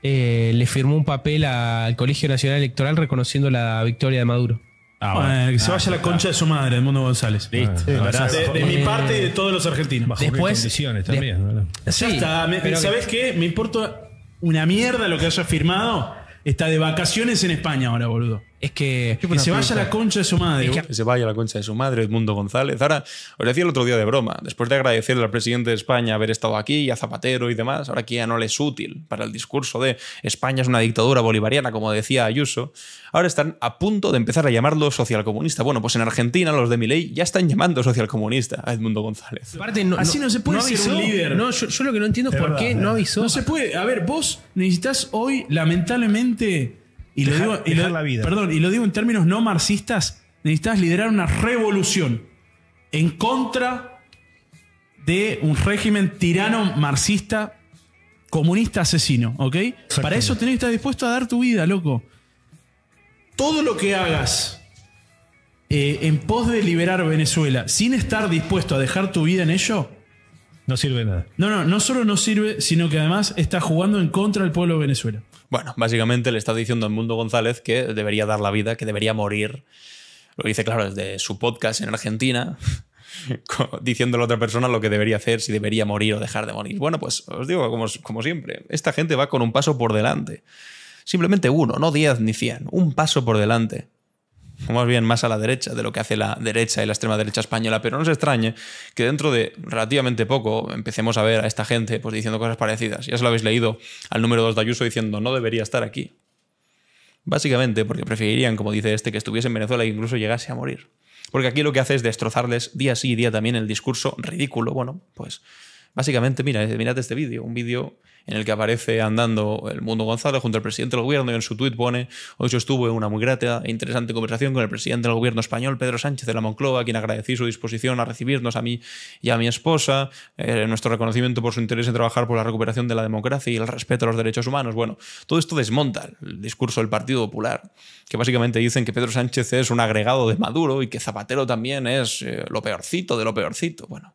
eh, le firmó un papel al Colegio Nacional Electoral reconociendo la victoria de Maduro. Ah, que se vaya a la concha de su madre, Mundo González. Listo. de, mi parte y de todos los argentinos. Bajo Después, condiciones también. ya está. ¿Sabes qué? Me importa una mierda lo que haya firmado. Está de vacaciones en España ahora, boludo. Es que. Que se vaya a la concha de su madre. Que se vaya a la concha de su madre, Edmundo González. Ahora, os decía el otro día de broma, después de agradecerle al presidente de España haber estado aquí y a Zapatero y demás, ahora que ya no le es útil para el discurso de España es una dictadura bolivariana, como decía Ayuso, ahora están a punto de empezar a llamarlo socialcomunista. Bueno, pues en Argentina los de Milei ya están llamando socialcomunista a Edmundo González. Así no se puede ser un líder. No, yo, lo que no entiendo es, por qué no avisó. No se puede. A ver, vos necesitas hoy, lamentablemente y lo digo, y la vida. Perdón, y lo digo en términos no marxistas, necesitas liderar una revolución en contra de un régimen tirano marxista comunista asesino, ¿ok? Para eso tenés que estar dispuesto a dar tu vida, loco. Todo lo que hagas eh, en pos de liberar Venezuela sin estar dispuesto a dejar tu vida en ello, no sirve nada. No, no, no solo no sirve, sino que además está jugando en contra del pueblo de Venezuela. Bueno, básicamente le está diciendo a Mundo González que debería dar la vida, que debería morir. Lo dice, claro, desde su podcast en Argentina, diciéndole a otra persona lo que debería hacer, si debería morir o dejar de morir. Bueno, pues os digo, como, como siempre, esta gente va con un paso por delante. Simplemente uno, no diez ni cien, un paso por delante más bien más a la derecha de lo que hace la derecha y la extrema derecha española, pero no se extrañe que dentro de relativamente poco empecemos a ver a esta gente pues, diciendo cosas parecidas. Ya se lo habéis leído al número 2 de Ayuso diciendo no debería estar aquí. Básicamente porque preferirían, como dice este, que estuviese en Venezuela e incluso llegase a morir. Porque aquí lo que hace es destrozarles día sí y día también el discurso ridículo. Bueno, pues básicamente, mira, mirad este vídeo, un vídeo en el que aparece andando el Mundo González junto al presidente del gobierno y en su tuit pone, hoy yo estuve en una muy grata e interesante conversación con el presidente del gobierno español, Pedro Sánchez de la Moncloa, a quien agradecí su disposición a recibirnos a mí y a mi esposa, eh, nuestro reconocimiento por su interés en trabajar por la recuperación de la democracia y el respeto a los derechos humanos. Bueno, todo esto desmonta el discurso del Partido Popular, que básicamente dicen que Pedro Sánchez es un agregado de Maduro y que Zapatero también es eh, lo peorcito de lo peorcito. Bueno.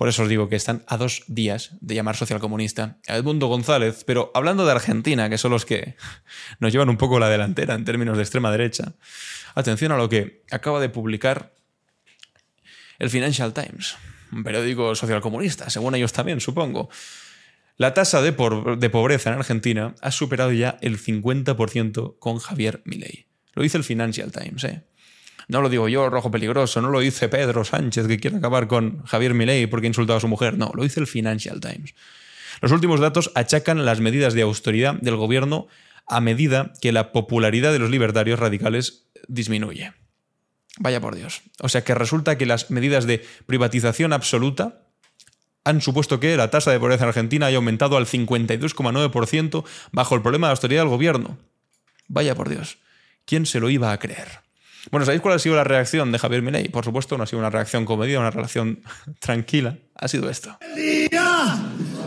Por eso os digo que están a dos días de llamar socialcomunista a Edmundo González. Pero hablando de Argentina, que son los que nos llevan un poco la delantera en términos de extrema derecha, atención a lo que acaba de publicar el Financial Times, un periódico socialcomunista, según ellos también, supongo. La tasa de, pobreza en Argentina ha superado ya el 50% con Javier Milei. Lo dice el Financial Times, ¿eh? No lo digo yo, rojo peligroso, no lo dice Pedro Sánchez que quiere acabar con Javier Milei porque ha insultado a su mujer, no, lo dice el Financial Times. Los últimos datos achacan las medidas de austeridad del gobierno a medida que la popularidad de los libertarios radicales disminuye. Vaya por Dios. O sea que resulta que las medidas de privatización absoluta han supuesto que la tasa de pobreza en Argentina haya aumentado al 52,9% bajo el problema de austeridad del gobierno. Vaya por Dios. ¿Quién se lo iba a creer? Bueno, ¿sabéis cuál ha sido la reacción de Javier Milei? Por supuesto, no ha sido una reacción comedida, una relación tranquila. Ha sido esto.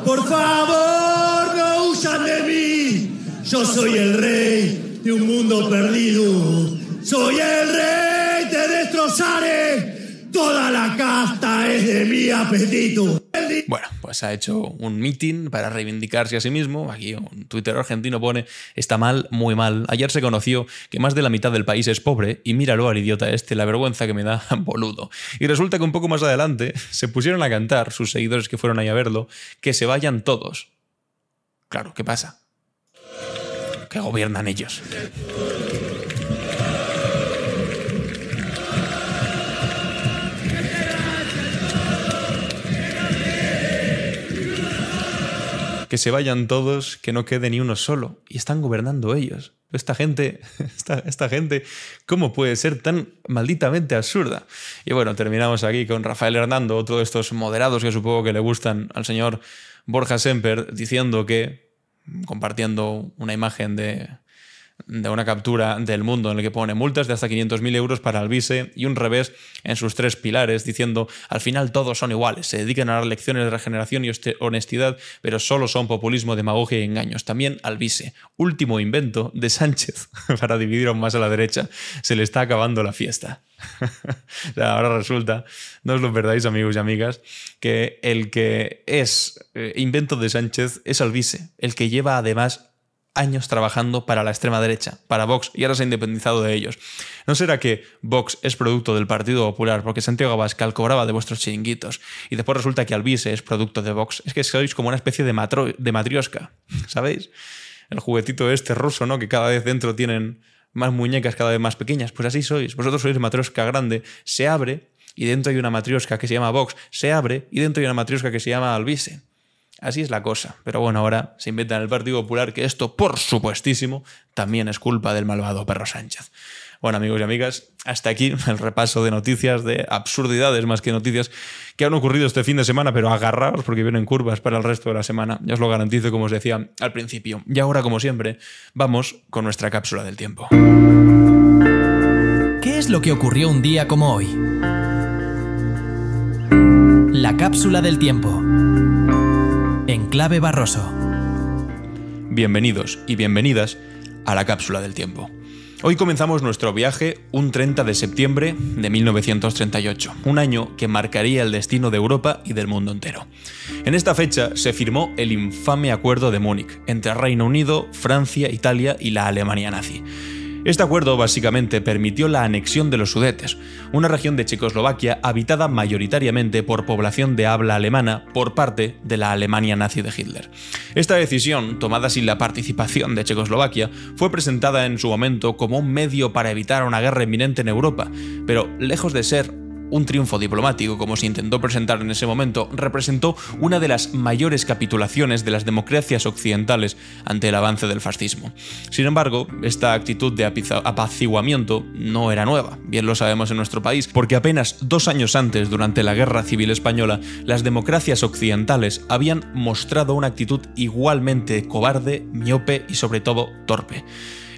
Por favor, no usan de mí. Yo soy el rey de un mundo perdido. Soy el rey, te destrozaré. Toda la casta es de mi apetito. Bueno, pues ha hecho un meeting para reivindicarse a sí mismo. Aquí un Twitter argentino pone, está mal, muy mal. Ayer se conoció que más de la mitad del país es pobre y míralo al idiota este, la vergüenza que me da, boludo. Y resulta que un poco más adelante se pusieron a cantar, sus seguidores que fueron ahí a verlo, que se vayan todos. Claro, ¿qué pasa? Que gobiernan ellos. Que se vayan todos, que no quede ni uno solo. Y están gobernando ellos. Esta gente, esta, esta, gente, ¿cómo puede ser tan malditamente absurda? Y bueno, terminamos aquí con Rafael Hernando, otro de estos moderados que supongo que le gustan al señor Borja Semper, diciendo que, compartiendo una imagen de, de una captura del mundo en el que pone multas de hasta 500.000 euros para Alvise y un revés en sus tres pilares, diciendo al final todos son iguales, se dedican a dar lecciones de regeneración y honestidad, pero solo son populismo, demagogia y engaños. También Alvise, último invento de Sánchez para dividir aún más a la derecha, se le está acabando la fiesta. ahora resulta, no os lo perdáis amigos y amigas, que el que es eh, invento de Sánchez es Alvise, el que lleva además años trabajando para la extrema derecha, para Vox, y ahora se ha independizado de ellos. ¿No será que Vox es producto del Partido Popular porque Santiago Abascal cobraba de vuestros chiringuitos y después resulta que Alvise es producto de Vox? Es que sois como una especie de, matro de matriosca, ¿sabéis? El juguetito este ruso, ¿no? Que cada vez dentro tienen más muñecas cada vez más pequeñas. Pues así sois. Vosotros sois matrioska grande, se abre y dentro hay una matrioska que se llama Vox, se abre y dentro hay una matrioska que se llama Alvise. Así es la cosa. Pero bueno, ahora se inventa en el Partido Popular que esto, por supuestísimo, también es culpa del malvado perro Sánchez. Bueno, amigos y amigas, hasta aquí el repaso de noticias, de absurdidades más que noticias que han ocurrido este fin de semana, pero agarraos porque vienen curvas para el resto de la semana. Ya os lo garantizo, como os decía al principio. Y ahora, como siempre, vamos con nuestra cápsula del tiempo. ¿Qué es lo que ocurrió un día como hoy? La cápsula del tiempo. En clave Barroso. Bienvenidos y bienvenidas a la cápsula del tiempo. Hoy comenzamos nuestro viaje un 30 de septiembre de 1938, un año que marcaría el destino de Europa y del mundo entero. En esta fecha se firmó el infame Acuerdo de Múnich entre Reino Unido, Francia, Italia y la Alemania nazi. Este acuerdo básicamente permitió la anexión de los Sudetes, una región de Checoslovaquia habitada mayoritariamente por población de habla alemana por parte de la Alemania nazi de Hitler. Esta decisión, tomada sin la participación de Checoslovaquia, fue presentada en su momento como un medio para evitar una guerra inminente en Europa, pero lejos de ser un triunfo diplomático, como se intentó presentar en ese momento, representó una de las mayores capitulaciones de las democracias occidentales ante el avance del fascismo. Sin embargo, esta actitud de apaciguamiento no era nueva, bien lo sabemos en nuestro país, porque apenas dos años antes, durante la Guerra Civil Española, las democracias occidentales habían mostrado una actitud igualmente cobarde, miope y sobre todo torpe.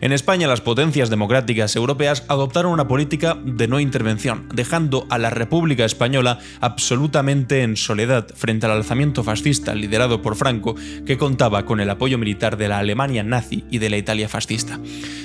En España las potencias democráticas europeas adoptaron una política de no intervención, dejando a la República Española absolutamente en soledad frente al alzamiento fascista liderado por Franco, que contaba con el apoyo militar de la Alemania nazi y de la Italia fascista.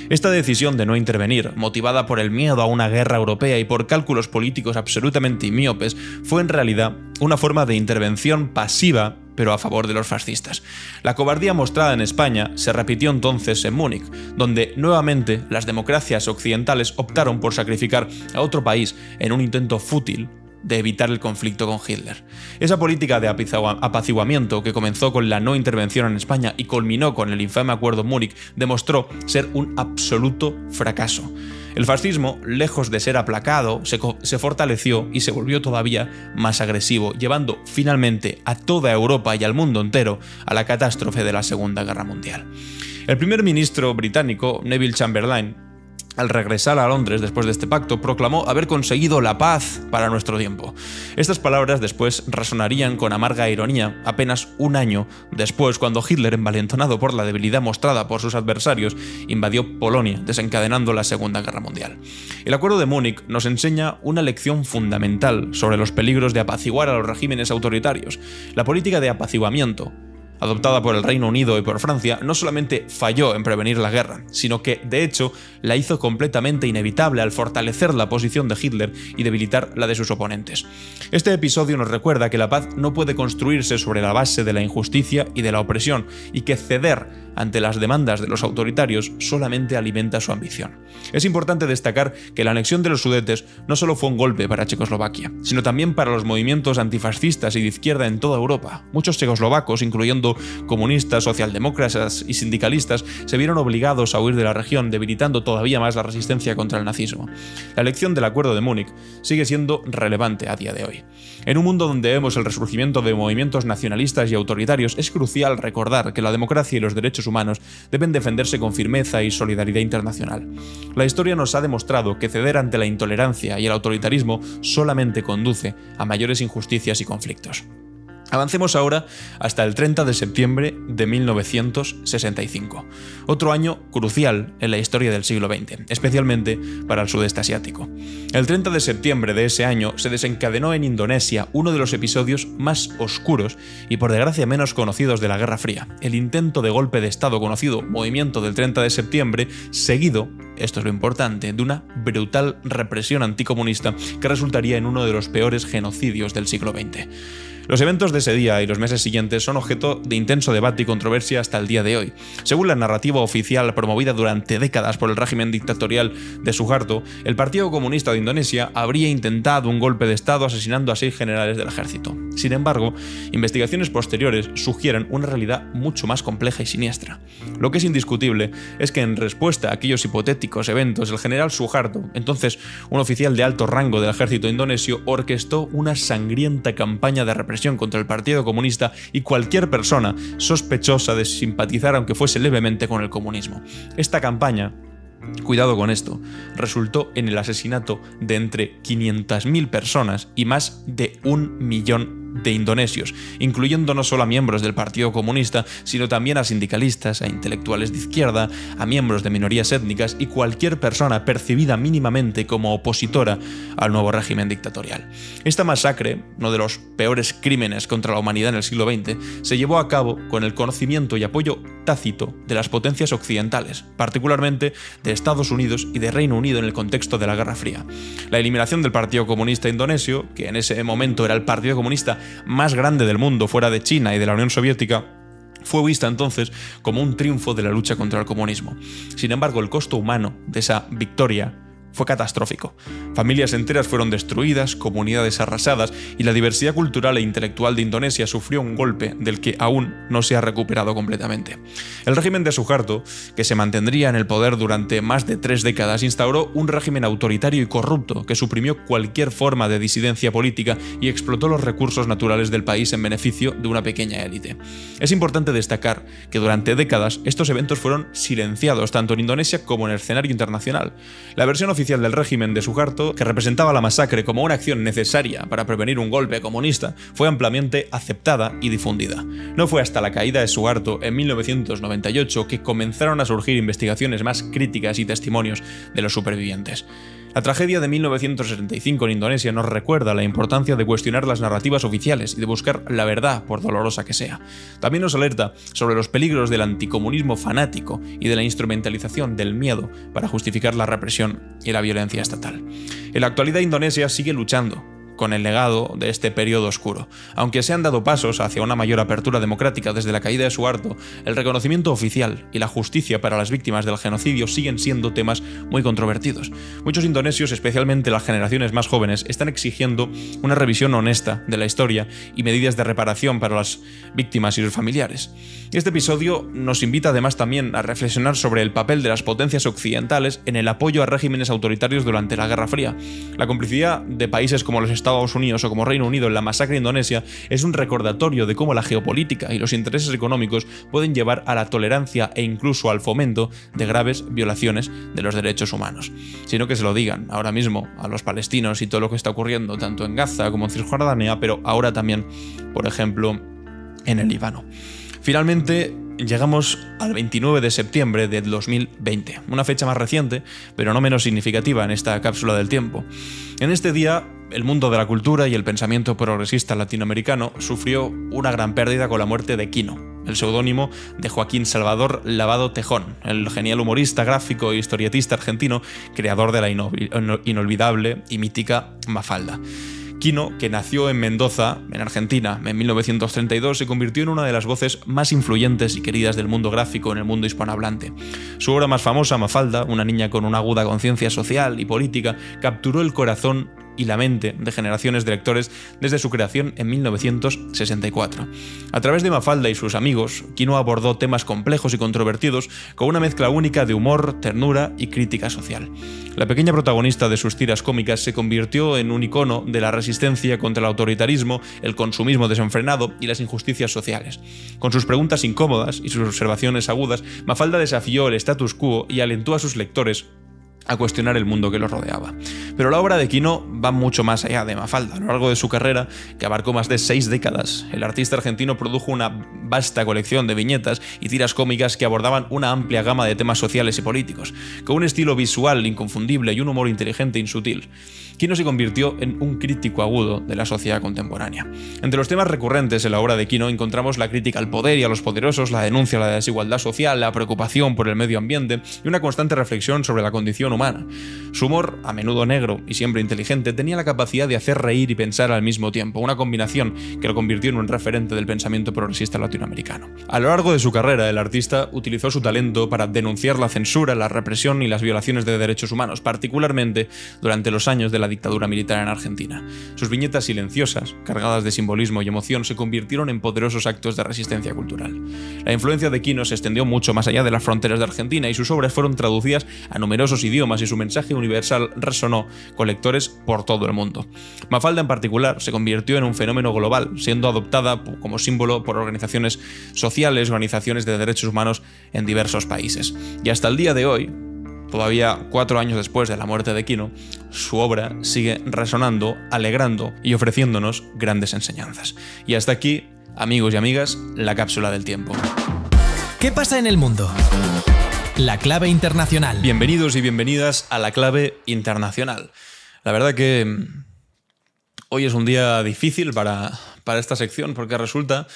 Esta decisión de no intervenir, motivada por el miedo a una guerra europea y por cálculos políticos absolutamente miopes, fue en realidad una forma de intervención pasiva pero a favor de los fascistas. La cobardía mostrada en España se repitió entonces en Múnich, donde nuevamente las democracias occidentales optaron por sacrificar a otro país en un intento fútil de evitar el conflicto con Hitler. Esa política de apaciguamiento que comenzó con la no intervención en España y culminó con el infame Acuerdo Múnich demostró ser un absoluto fracaso. El fascismo, lejos de ser aplacado, se, fortaleció y se volvió todavía más agresivo, llevando finalmente a toda Europa y al mundo entero a la catástrofe de la Segunda Guerra Mundial. El primer ministro británico, Neville Chamberlain, al regresar a Londres después de este pacto, proclamó haber conseguido la paz para nuestro tiempo. Estas palabras después resonarían con amarga ironía apenas un año después, cuando Hitler, envalentonado por la debilidad mostrada por sus adversarios, invadió Polonia, desencadenando la Segunda Guerra Mundial. El Acuerdo de Múnich nos enseña una lección fundamental sobre los peligros de apaciguar a los regímenes autoritarios. La política de apaciguamiento adoptada por el Reino Unido y por Francia, no solamente falló en prevenir la guerra, sino que, de hecho, la hizo completamente inevitable al fortalecer la posición de Hitler y debilitar la de sus oponentes. Este episodio nos recuerda que la paz no puede construirse sobre la base de la injusticia y de la opresión, y que ceder ante las demandas de los autoritarios solamente alimenta su ambición. Es importante destacar que la anexión de los Sudetes no solo fue un golpe para Checoslovaquia, sino también para los movimientos antifascistas y de izquierda en toda Europa. Muchos checoslovacos, incluyendo comunistas, socialdemócratas y sindicalistas, se vieron obligados a huir de la región, debilitando todavía más la resistencia contra el nazismo. La elección del Acuerdo de Múnich sigue siendo relevante a día de hoy. En un mundo donde vemos el resurgimiento de movimientos nacionalistas y autoritarios, es crucial recordar que la democracia y los derechos humanos deben defenderse con firmeza y solidaridad internacional. La historia nos ha demostrado que ceder ante la intolerancia y el autoritarismo solamente conduce a mayores injusticias y conflictos. Avancemos ahora hasta el 30 de septiembre de 1965, otro año crucial en la historia del siglo XX, especialmente para el sudeste asiático. El 30 de septiembre de ese año se desencadenó en Indonesia uno de los episodios más oscuros y por desgracia menos conocidos de la Guerra Fría, el intento de golpe de Estado conocido Movimiento del 30 de septiembre, seguido, esto es lo importante, de una brutal represión anticomunista que resultaría en uno de los peores genocidios del siglo XX. Los eventos de ese día y los meses siguientes son objeto de intenso debate y controversia hasta el día de hoy. Según la narrativa oficial promovida durante décadas por el régimen dictatorial de Suharto, el Partido Comunista de Indonesia habría intentado un golpe de Estado asesinando a seis generales del ejército. Sin embargo, investigaciones posteriores sugieren una realidad mucho más compleja y siniestra. Lo que es indiscutible es que en respuesta a aquellos hipotéticos eventos, el general Suharto, entonces un oficial de alto rango del ejército indonesio, orquestó una sangrienta campaña de represión contra el Partido Comunista y cualquier persona sospechosa de simpatizar, aunque fuese levemente, con el comunismo. Esta campaña Cuidado con esto, resultó en el asesinato de entre 500.000 personas y más de un millón de indonesios, incluyendo no solo a miembros del Partido Comunista, sino también a sindicalistas, a intelectuales de izquierda, a miembros de minorías étnicas y cualquier persona percibida mínimamente como opositora al nuevo régimen dictatorial. Esta masacre, uno de los peores crímenes contra la humanidad en el siglo XX, se llevó a cabo con el conocimiento y apoyo tácito de las potencias occidentales, particularmente de Estados Unidos y de Reino Unido en el contexto de la Guerra Fría. La eliminación del Partido Comunista Indonesio, que en ese momento era el Partido Comunista más grande del mundo fuera de China y de la Unión Soviética, fue vista entonces como un triunfo de la lucha contra el comunismo. Sin embargo, el costo humano de esa victoria fue catastrófico. Familias enteras fueron destruidas, comunidades arrasadas y la diversidad cultural e intelectual de Indonesia sufrió un golpe del que aún no se ha recuperado completamente. El régimen de Suharto, que se mantendría en el poder durante más de tres décadas, instauró un régimen autoritario y corrupto que suprimió cualquier forma de disidencia política y explotó los recursos naturales del país en beneficio de una pequeña élite. Es importante destacar que durante décadas estos eventos fueron silenciados tanto en Indonesia como en el escenario internacional. La versión oficial del régimen de Suharto, que representaba la masacre como una acción necesaria para prevenir un golpe comunista, fue ampliamente aceptada y difundida. No fue hasta la caída de Suharto en 1998 que comenzaron a surgir investigaciones más críticas y testimonios de los supervivientes. La tragedia de 1975 en Indonesia nos recuerda la importancia de cuestionar las narrativas oficiales y de buscar la verdad, por dolorosa que sea. También nos alerta sobre los peligros del anticomunismo fanático y de la instrumentalización del miedo para justificar la represión y la violencia estatal. En la actualidad Indonesia sigue luchando con el legado de este periodo oscuro. Aunque se han dado pasos hacia una mayor apertura democrática desde la caída de Suharto, el reconocimiento oficial y la justicia para las víctimas del genocidio siguen siendo temas muy controvertidos. Muchos indonesios, especialmente las generaciones más jóvenes, están exigiendo una revisión honesta de la historia y medidas de reparación para las víctimas y sus familiares. Este episodio nos invita además también a reflexionar sobre el papel de las potencias occidentales en el apoyo a regímenes autoritarios durante la Guerra Fría. La complicidad de países como los Estados Estados Unidos o como Reino Unido en la masacre Indonesia es un recordatorio de cómo la geopolítica y los intereses económicos pueden llevar a la tolerancia e incluso al fomento de graves violaciones de los derechos humanos. Sino que se lo digan ahora mismo a los palestinos y todo lo que está ocurriendo tanto en Gaza como en Cisjordania, pero ahora también, por ejemplo, en el Líbano. Finalmente, llegamos al 29 de septiembre de 2020, una fecha más reciente, pero no menos significativa en esta cápsula del tiempo. En este día, el mundo de la cultura y el pensamiento progresista latinoamericano sufrió una gran pérdida con la muerte de Quino, el seudónimo de Joaquín Salvador Lavado Tejón, el genial humorista, gráfico e historietista argentino, creador de la inolvidable y mítica Mafalda. Quino, que nació en Mendoza, en Argentina, en 1932, se convirtió en una de las voces más influyentes y queridas del mundo gráfico en el mundo hispanohablante. Su obra más famosa, Mafalda, una niña con una aguda conciencia social y política, capturó el corazón y la mente de generaciones de lectores desde su creación en 1964. A través de Mafalda y sus amigos, Quino abordó temas complejos y controvertidos con una mezcla única de humor, ternura y crítica social. La pequeña protagonista de sus tiras cómicas se convirtió en un icono de la resistencia contra el autoritarismo, el consumismo desenfrenado y las injusticias sociales. Con sus preguntas incómodas y sus observaciones agudas, Mafalda desafió el status quo y alentó a sus lectores a cuestionar el mundo que los rodeaba. Pero la obra de Quino va mucho más allá de Mafalda. A lo largo de su carrera, que abarcó más de seis décadas, el artista argentino produjo una vasta colección de viñetas y tiras cómicas que abordaban una amplia gama de temas sociales y políticos, con un estilo visual inconfundible y un humor inteligente e insutil. Quino se convirtió en un crítico agudo de la sociedad contemporánea. Entre los temas recurrentes en la obra de Quino encontramos la crítica al poder y a los poderosos, la denuncia a la desigualdad social, la preocupación por el medio ambiente y una constante reflexión sobre la condición humana. Su humor, a menudo negro y siempre inteligente, tenía la capacidad de hacer reír y pensar al mismo tiempo, una combinación que lo convirtió en un referente del pensamiento progresista latinoamericano. A lo largo de su carrera, el artista utilizó su talento para denunciar la censura, la represión y las violaciones de derechos humanos, particularmente durante los años de la dictadura militar en Argentina. Sus viñetas silenciosas, cargadas de simbolismo y emoción, se convirtieron en poderosos actos de resistencia cultural. La influencia de Quino se extendió mucho más allá de las fronteras de Argentina y sus obras fueron traducidas a numerosos idiomas y su mensaje universal resonó con lectores por todo el mundo. Mafalda en particular se convirtió en un fenómeno global, siendo adoptada como símbolo por organizaciones sociales, organizaciones de derechos humanos en diversos países. Y hasta el día de hoy, Todavía cuatro años después de la muerte de Quino, su obra sigue resonando, alegrando y ofreciéndonos grandes enseñanzas. Y hasta aquí, amigos y amigas, la cápsula del tiempo. ¿Qué pasa en el mundo? La clave internacional. Bienvenidos y bienvenidas a la clave internacional. La verdad que mm, hoy es un día difícil para, para esta sección porque resulta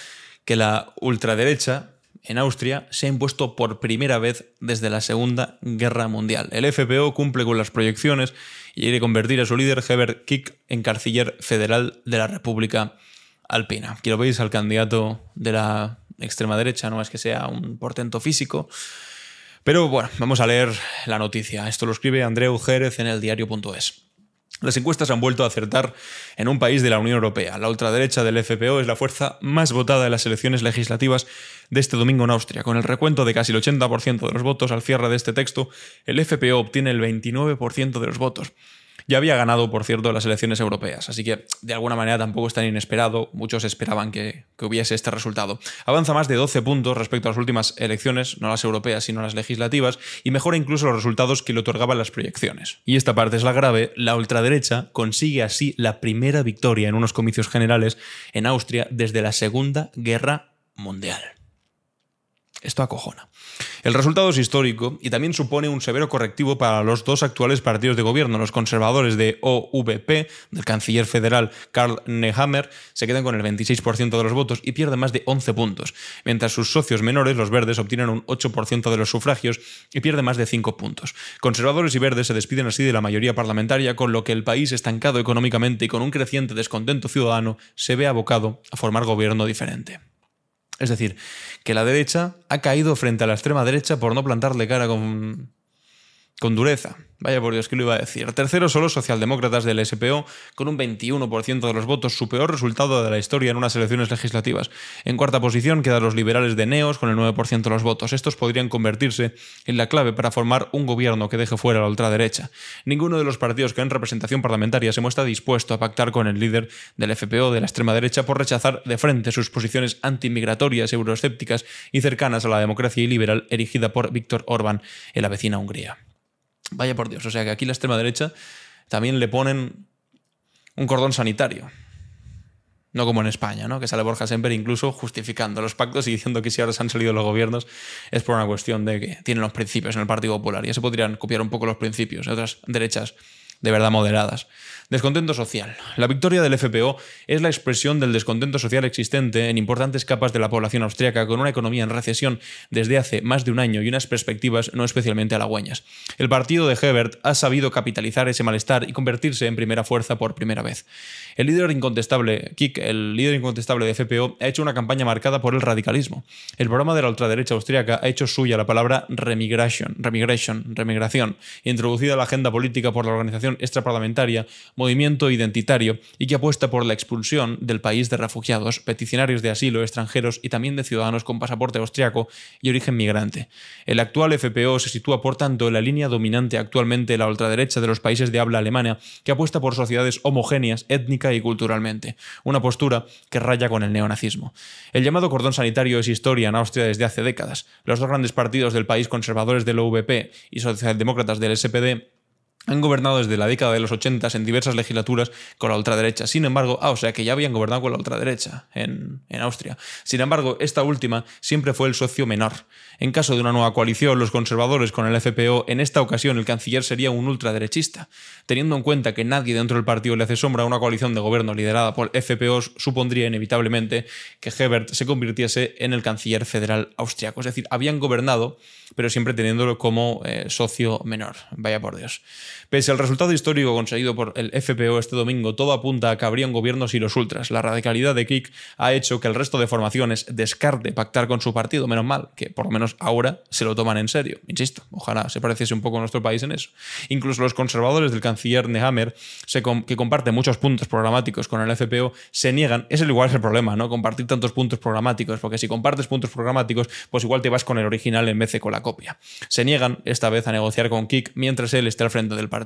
que la ultraderecha en Austria se ha impuesto por primera vez desde la Segunda Guerra Mundial. El FPO cumple con las proyecciones y quiere convertir a su líder, Herbert Kick, en canciller federal de la República Alpina. Lo veis al candidato de la extrema derecha, no es que sea un portento físico. Pero bueno, vamos a leer la noticia. Esto lo escribe Andreu Jerez en el diario.es. Las encuestas han vuelto a acertar en un país de la Unión Europea. La ultraderecha del FPO es la fuerza más votada en las elecciones legislativas de este domingo en Austria. Con el recuento de casi el 80% de los votos al cierre de este texto, el FPO obtiene el 29% de los votos. Ya había ganado, por cierto, las elecciones europeas, así que de alguna manera tampoco es tan inesperado. Muchos esperaban que, hubiese este resultado. Avanza más de 12 puntos respecto a las últimas elecciones, no las europeas, sino las legislativas, y mejora incluso los resultados que le otorgaban las proyecciones. Y esta parte es la grave, la ultraderecha consigue así la primera victoria en unos comicios generales en Austria desde la Segunda Guerra Mundial. Esto acojona. El resultado es histórico y también supone un severo correctivo para los dos actuales partidos de gobierno. Los conservadores de OVP, del canciller federal Karl Nehammer, se quedan con el 26% de los votos y pierden más de 11 puntos, mientras sus socios menores, los verdes, obtienen un 8% de los sufragios y pierden más de 5 puntos. Conservadores y verdes se despiden así de la mayoría parlamentaria, con lo que el país, estancado económicamente y con un creciente descontento ciudadano, se ve abocado a formar gobierno diferente. Es decir, que la derecha ha caído frente a la extrema derecha por no plantarle cara con, con dureza. Vaya por Dios, que lo iba a decir. Tercero son los socialdemócratas del SPO, con un 21% de los votos, su peor resultado de la historia en unas elecciones legislativas. En cuarta posición quedan los liberales de Neos, con el 9% de los votos. Estos podrían convertirse en la clave para formar un gobierno que deje fuera a la ultraderecha. Ninguno de los partidos que en representación parlamentaria se muestra dispuesto a pactar con el líder del FPO de la extrema derecha por rechazar de frente sus posiciones antimigratorias, euroescépticas y cercanas a la democracia liberal erigida por Víctor Orbán en la vecina Hungría. Vaya por Dios. O sea que aquí la extrema derecha también le ponen un cordón sanitario. No como en España, ¿no? Que sale Borja Semper incluso justificando los pactos y diciendo que si ahora se han salido los gobiernos es por una cuestión de que tienen los principios en el Partido Popular. Ya se podrían copiar un poco los principios de otras derechas de verdad moderadas. Descontento social. La victoria del FPO es la expresión del descontento social existente en importantes capas de la población austríaca con una economía en recesión desde hace más de un año y unas perspectivas no especialmente halagüeñas. El partido de Hebert ha sabido capitalizar ese malestar y convertirse en primera fuerza por primera vez. El líder incontestable, Kik, el líder incontestable de FPO, ha hecho una campaña marcada por el radicalismo. El programa de la ultraderecha austríaca ha hecho suya la palabra remigration, remigration, remigración, introducida a la agenda política por la organización extraparlamentaria movimiento identitario y que apuesta por la expulsión del país de refugiados, peticionarios de asilo, extranjeros y también de ciudadanos con pasaporte austriaco y origen migrante. El actual FPO se sitúa, por tanto, en la línea dominante actualmente la ultraderecha de los países de habla alemana, que apuesta por sociedades homogéneas y culturalmente, una postura que raya con el neonazismo. El llamado cordón sanitario es historia en Austria desde hace décadas. Los dos grandes partidos del país, conservadores del OVP y socialdemócratas del SPD, han gobernado desde la década de los 80 en diversas legislaturas con la ultraderecha. Sin embargo, ah, o sea que ya habían gobernado con la ultraderecha en, Austria. Sin embargo, esta última siempre fue el socio menor. En caso de una nueva coalición, los conservadores con el FPO, en esta ocasión el canciller sería un ultraderechista. Teniendo en cuenta que nadie dentro del partido le hace sombra a una coalición de gobierno liderada por FPO, supondría inevitablemente que Hebert se convirtiese en el canciller federal austriaco. Es decir, habían gobernado, pero siempre teniéndolo como eh, socio menor. Vaya por Dios. Pese al resultado histórico conseguido por el FPO este domingo, todo apunta a que habrían gobiernos y los ultras. La radicalidad de Kik ha hecho que el resto de formaciones descarte pactar con su partido. Menos mal que por lo menos ahora se lo toman en serio. Insisto, ojalá se pareciese un poco a nuestro país en eso. Incluso los conservadores del canciller Nehammer, que comparte muchos puntos programáticos con el FPO, se niegan. Es el igual es el problema, ¿no? Compartir tantos puntos programáticos, porque si compartes puntos programáticos, pues igual te vas con el original en vez de con la copia. Se niegan esta vez a negociar con Kik mientras él esté al frente del partido.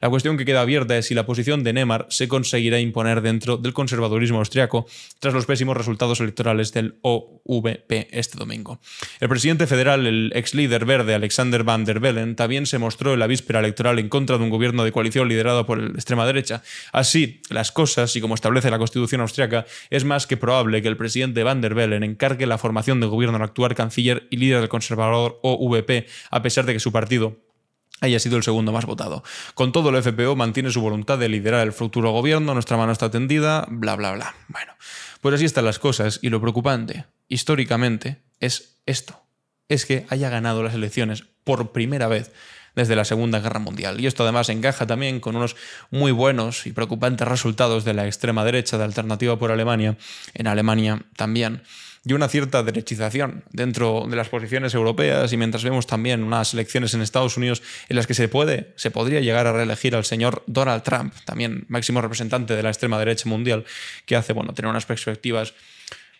La cuestión que queda abierta es si la posición de Neymar se conseguirá imponer dentro del conservadurismo austriaco tras los pésimos resultados electorales del OVP este domingo. El presidente federal, el ex líder verde Alexander Van der Bellen, también se mostró en la víspera electoral en contra de un gobierno de coalición liderado por la extrema derecha. Así, las cosas, y como establece la Constitución austriaca, es más que probable que el presidente Van der Bellen encargue la formación de gobierno al actual canciller y líder del conservador OVP, a pesar de que su partido haya sido el segundo más votado. Con todo, el FPO mantiene su voluntad de liderar el futuro gobierno, nuestra mano está tendida, bla, bla, bla. Bueno, pues así están las cosas y lo preocupante, históricamente, es esto. Es que haya ganado las elecciones por primera vez desde la Segunda Guerra Mundial. Y esto además encaja también con unos muy buenos y preocupantes resultados de la extrema derecha de Alternativa por Alemania, en Alemania también y una cierta derechización dentro de las posiciones europeas y mientras vemos también unas elecciones en Estados Unidos en las que se puede, se podría llegar a reelegir al señor Donald Trump, también máximo representante de la extrema derecha mundial, que hace, bueno, tener unas perspectivas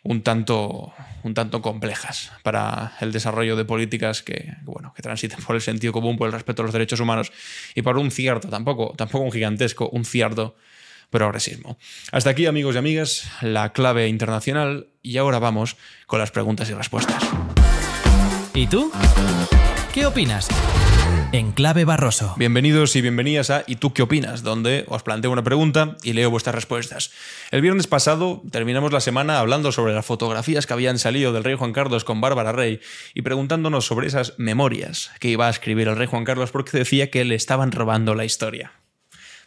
un tanto, un tanto complejas para el desarrollo de políticas que, bueno, que transiten por el sentido común, por el respeto a los derechos humanos y por un cierto, tampoco, tampoco un gigantesco, un cierto progresismo. Hasta aquí, amigos y amigas, la clave internacional y ahora vamos con las preguntas y respuestas. ¿Y tú? ¿Qué opinas? En clave Barroso. Bienvenidos y bienvenidas a ¿Y tú qué opinas? donde os planteo una pregunta y leo vuestras respuestas. El viernes pasado terminamos la semana hablando sobre las fotografías que habían salido del rey Juan Carlos con Bárbara Rey y preguntándonos sobre esas memorias que iba a escribir el rey Juan Carlos porque decía que le estaban robando la historia.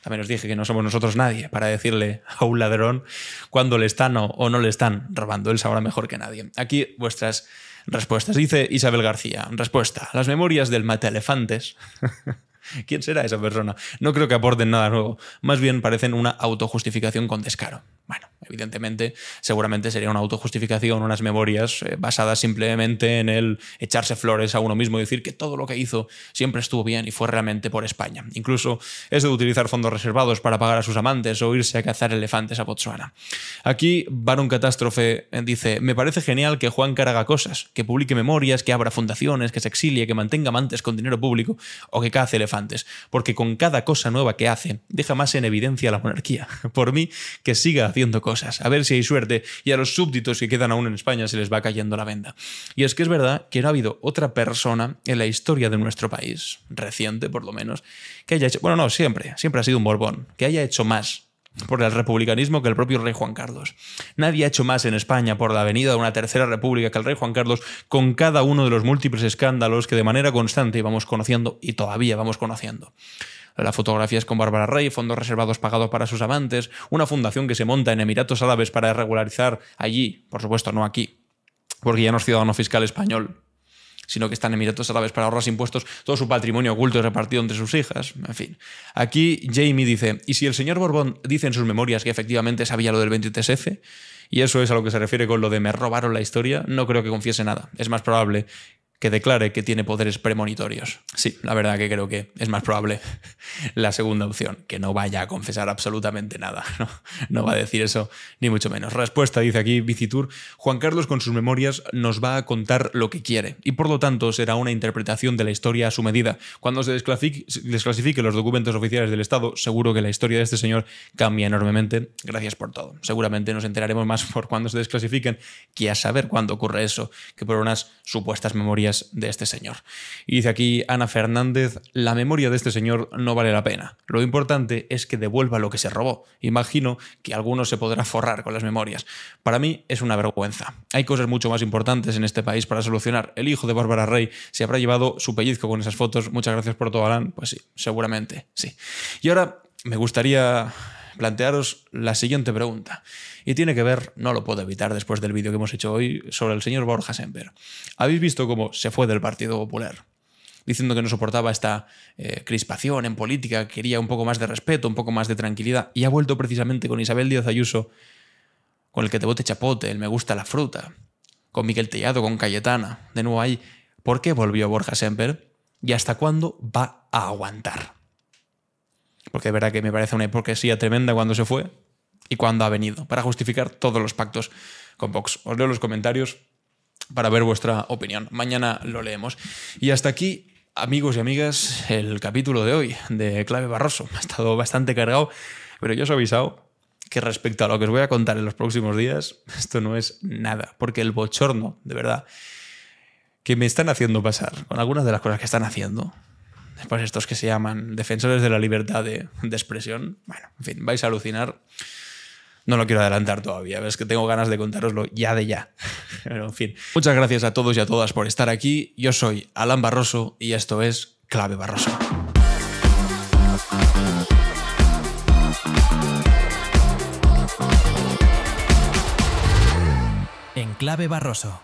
También os dije que no somos nosotros nadie para decirle a un ladrón cuándo le están o, no le están robando. Él sabrá mejor que nadie. Aquí vuestras respuestas. Dice Isabel García. Respuesta. Las memorias del elefantes ¿Quién será esa persona? No creo que aporten nada nuevo. Más bien parecen una autojustificación con descaro. Bueno, evidentemente, seguramente sería una autojustificación, unas memorias eh, basadas simplemente en el echarse flores a uno mismo y decir que todo lo que hizo siempre estuvo bien y fue realmente por España. Incluso eso de utilizar fondos reservados para pagar a sus amantes o irse a cazar elefantes a Botswana. Aquí, Baron Catástrofe eh, dice: Me parece genial que Juan haga cosas, que publique memorias, que abra fundaciones, que se exilie, que mantenga amantes con dinero público o que cace elefantes, porque con cada cosa nueva que hace, deja más en evidencia la monarquía. Por mí, que siga haciendo cosas, a ver si hay suerte y a los súbditos que quedan aún en España se les va cayendo la venda. Y es que es verdad que no ha habido otra persona en la historia de nuestro país, reciente por lo menos, que haya hecho, bueno, no, siempre, siempre ha sido un Borbón, que haya hecho más por el republicanismo que el propio rey Juan Carlos. Nadie ha hecho más en España por la venida de una tercera república que el rey Juan Carlos con cada uno de los múltiples escándalos que de manera constante íbamos conociendo y todavía vamos conociendo. La fotografía es con Bárbara Rey, fondos reservados pagados para sus amantes, una fundación que se monta en Emiratos Árabes para regularizar allí, por supuesto no aquí, porque ya no es ciudadano fiscal español, sino que está en Emiratos Árabes para ahorrar impuestos todo su patrimonio oculto y repartido entre sus hijas. En fin. Aquí Jamie dice, ¿y si el señor Borbón dice en sus memorias que efectivamente sabía lo del 23F? Y eso es a lo que se refiere con lo de me robaron la historia, no creo que confiese nada. Es más probable que declare que tiene poderes premonitorios. Sí, la verdad que creo que es más probable la segunda opción, que no vaya a confesar absolutamente nada. No, va a decir eso, ni mucho menos. Respuesta, dice aquí Vicitur, Juan Carlos con sus memorias nos va a contar lo que quiere y por lo tanto será una interpretación de la historia a su medida. Cuando se desclasifique los documentos oficiales del Estado, seguro que la historia de este señor cambia enormemente. Gracias por todo. Seguramente nos enteraremos más por cuando se desclasifiquen que a saber cuándo ocurre eso, que por unas supuestas memorias de este señor. Y dice aquí Ana Fernández, la memoria de este señor no vale la pena. Lo importante es que devuelva lo que se robó. Imagino que alguno se podrá forrar con las memorias. Para mí es una vergüenza. Hay cosas mucho más importantes en este país para solucionar. El hijo de Bárbara Rey se habrá llevado su pellizco con esas fotos. Muchas gracias por todo, Alan. Pues sí, seguramente, sí. Y ahora me gustaría plantearos la siguiente pregunta. Y tiene que ver, no lo puedo evitar después del vídeo que hemos hecho hoy, sobre el señor Borja Semper. ¿Habéis visto cómo se fue del Partido Popular? Diciendo que no soportaba esta eh, crispación en política, quería un poco más de respeto, un poco más de tranquilidad, y ha vuelto precisamente con Isabel Díaz Ayuso, con el que te bote chapote, el me gusta la fruta, con Miguel Tellado, con Cayetana, de nuevo ahí. ¿Por qué volvió Borja Semper? ¿Y hasta cuándo va a aguantar? Porque de verdad que me parece una hipocresía tremenda cuando se fue y cuando ha venido, para justificar todos los pactos con Vox. Os leo los comentarios para ver vuestra opinión. Mañana lo leemos. Y hasta aquí, amigos y amigas, el capítulo de hoy de Clave Barroso. Ha estado bastante cargado, pero yo os he avisado que respecto a lo que os voy a contar en los próximos días, esto no es nada, porque el bochorno, de verdad, que me están haciendo pasar con algunas de las cosas que están haciendo, pues estos que se llaman defensores de la libertad de, expresión, bueno, en fin, vais a alucinar. No lo quiero adelantar todavía, ves que tengo ganas de contároslo ya de ya. Pero en fin, muchas gracias a todos y a todas por estar aquí. Yo soy Alan Barroso y esto es Clave Barroso. En Clave Barroso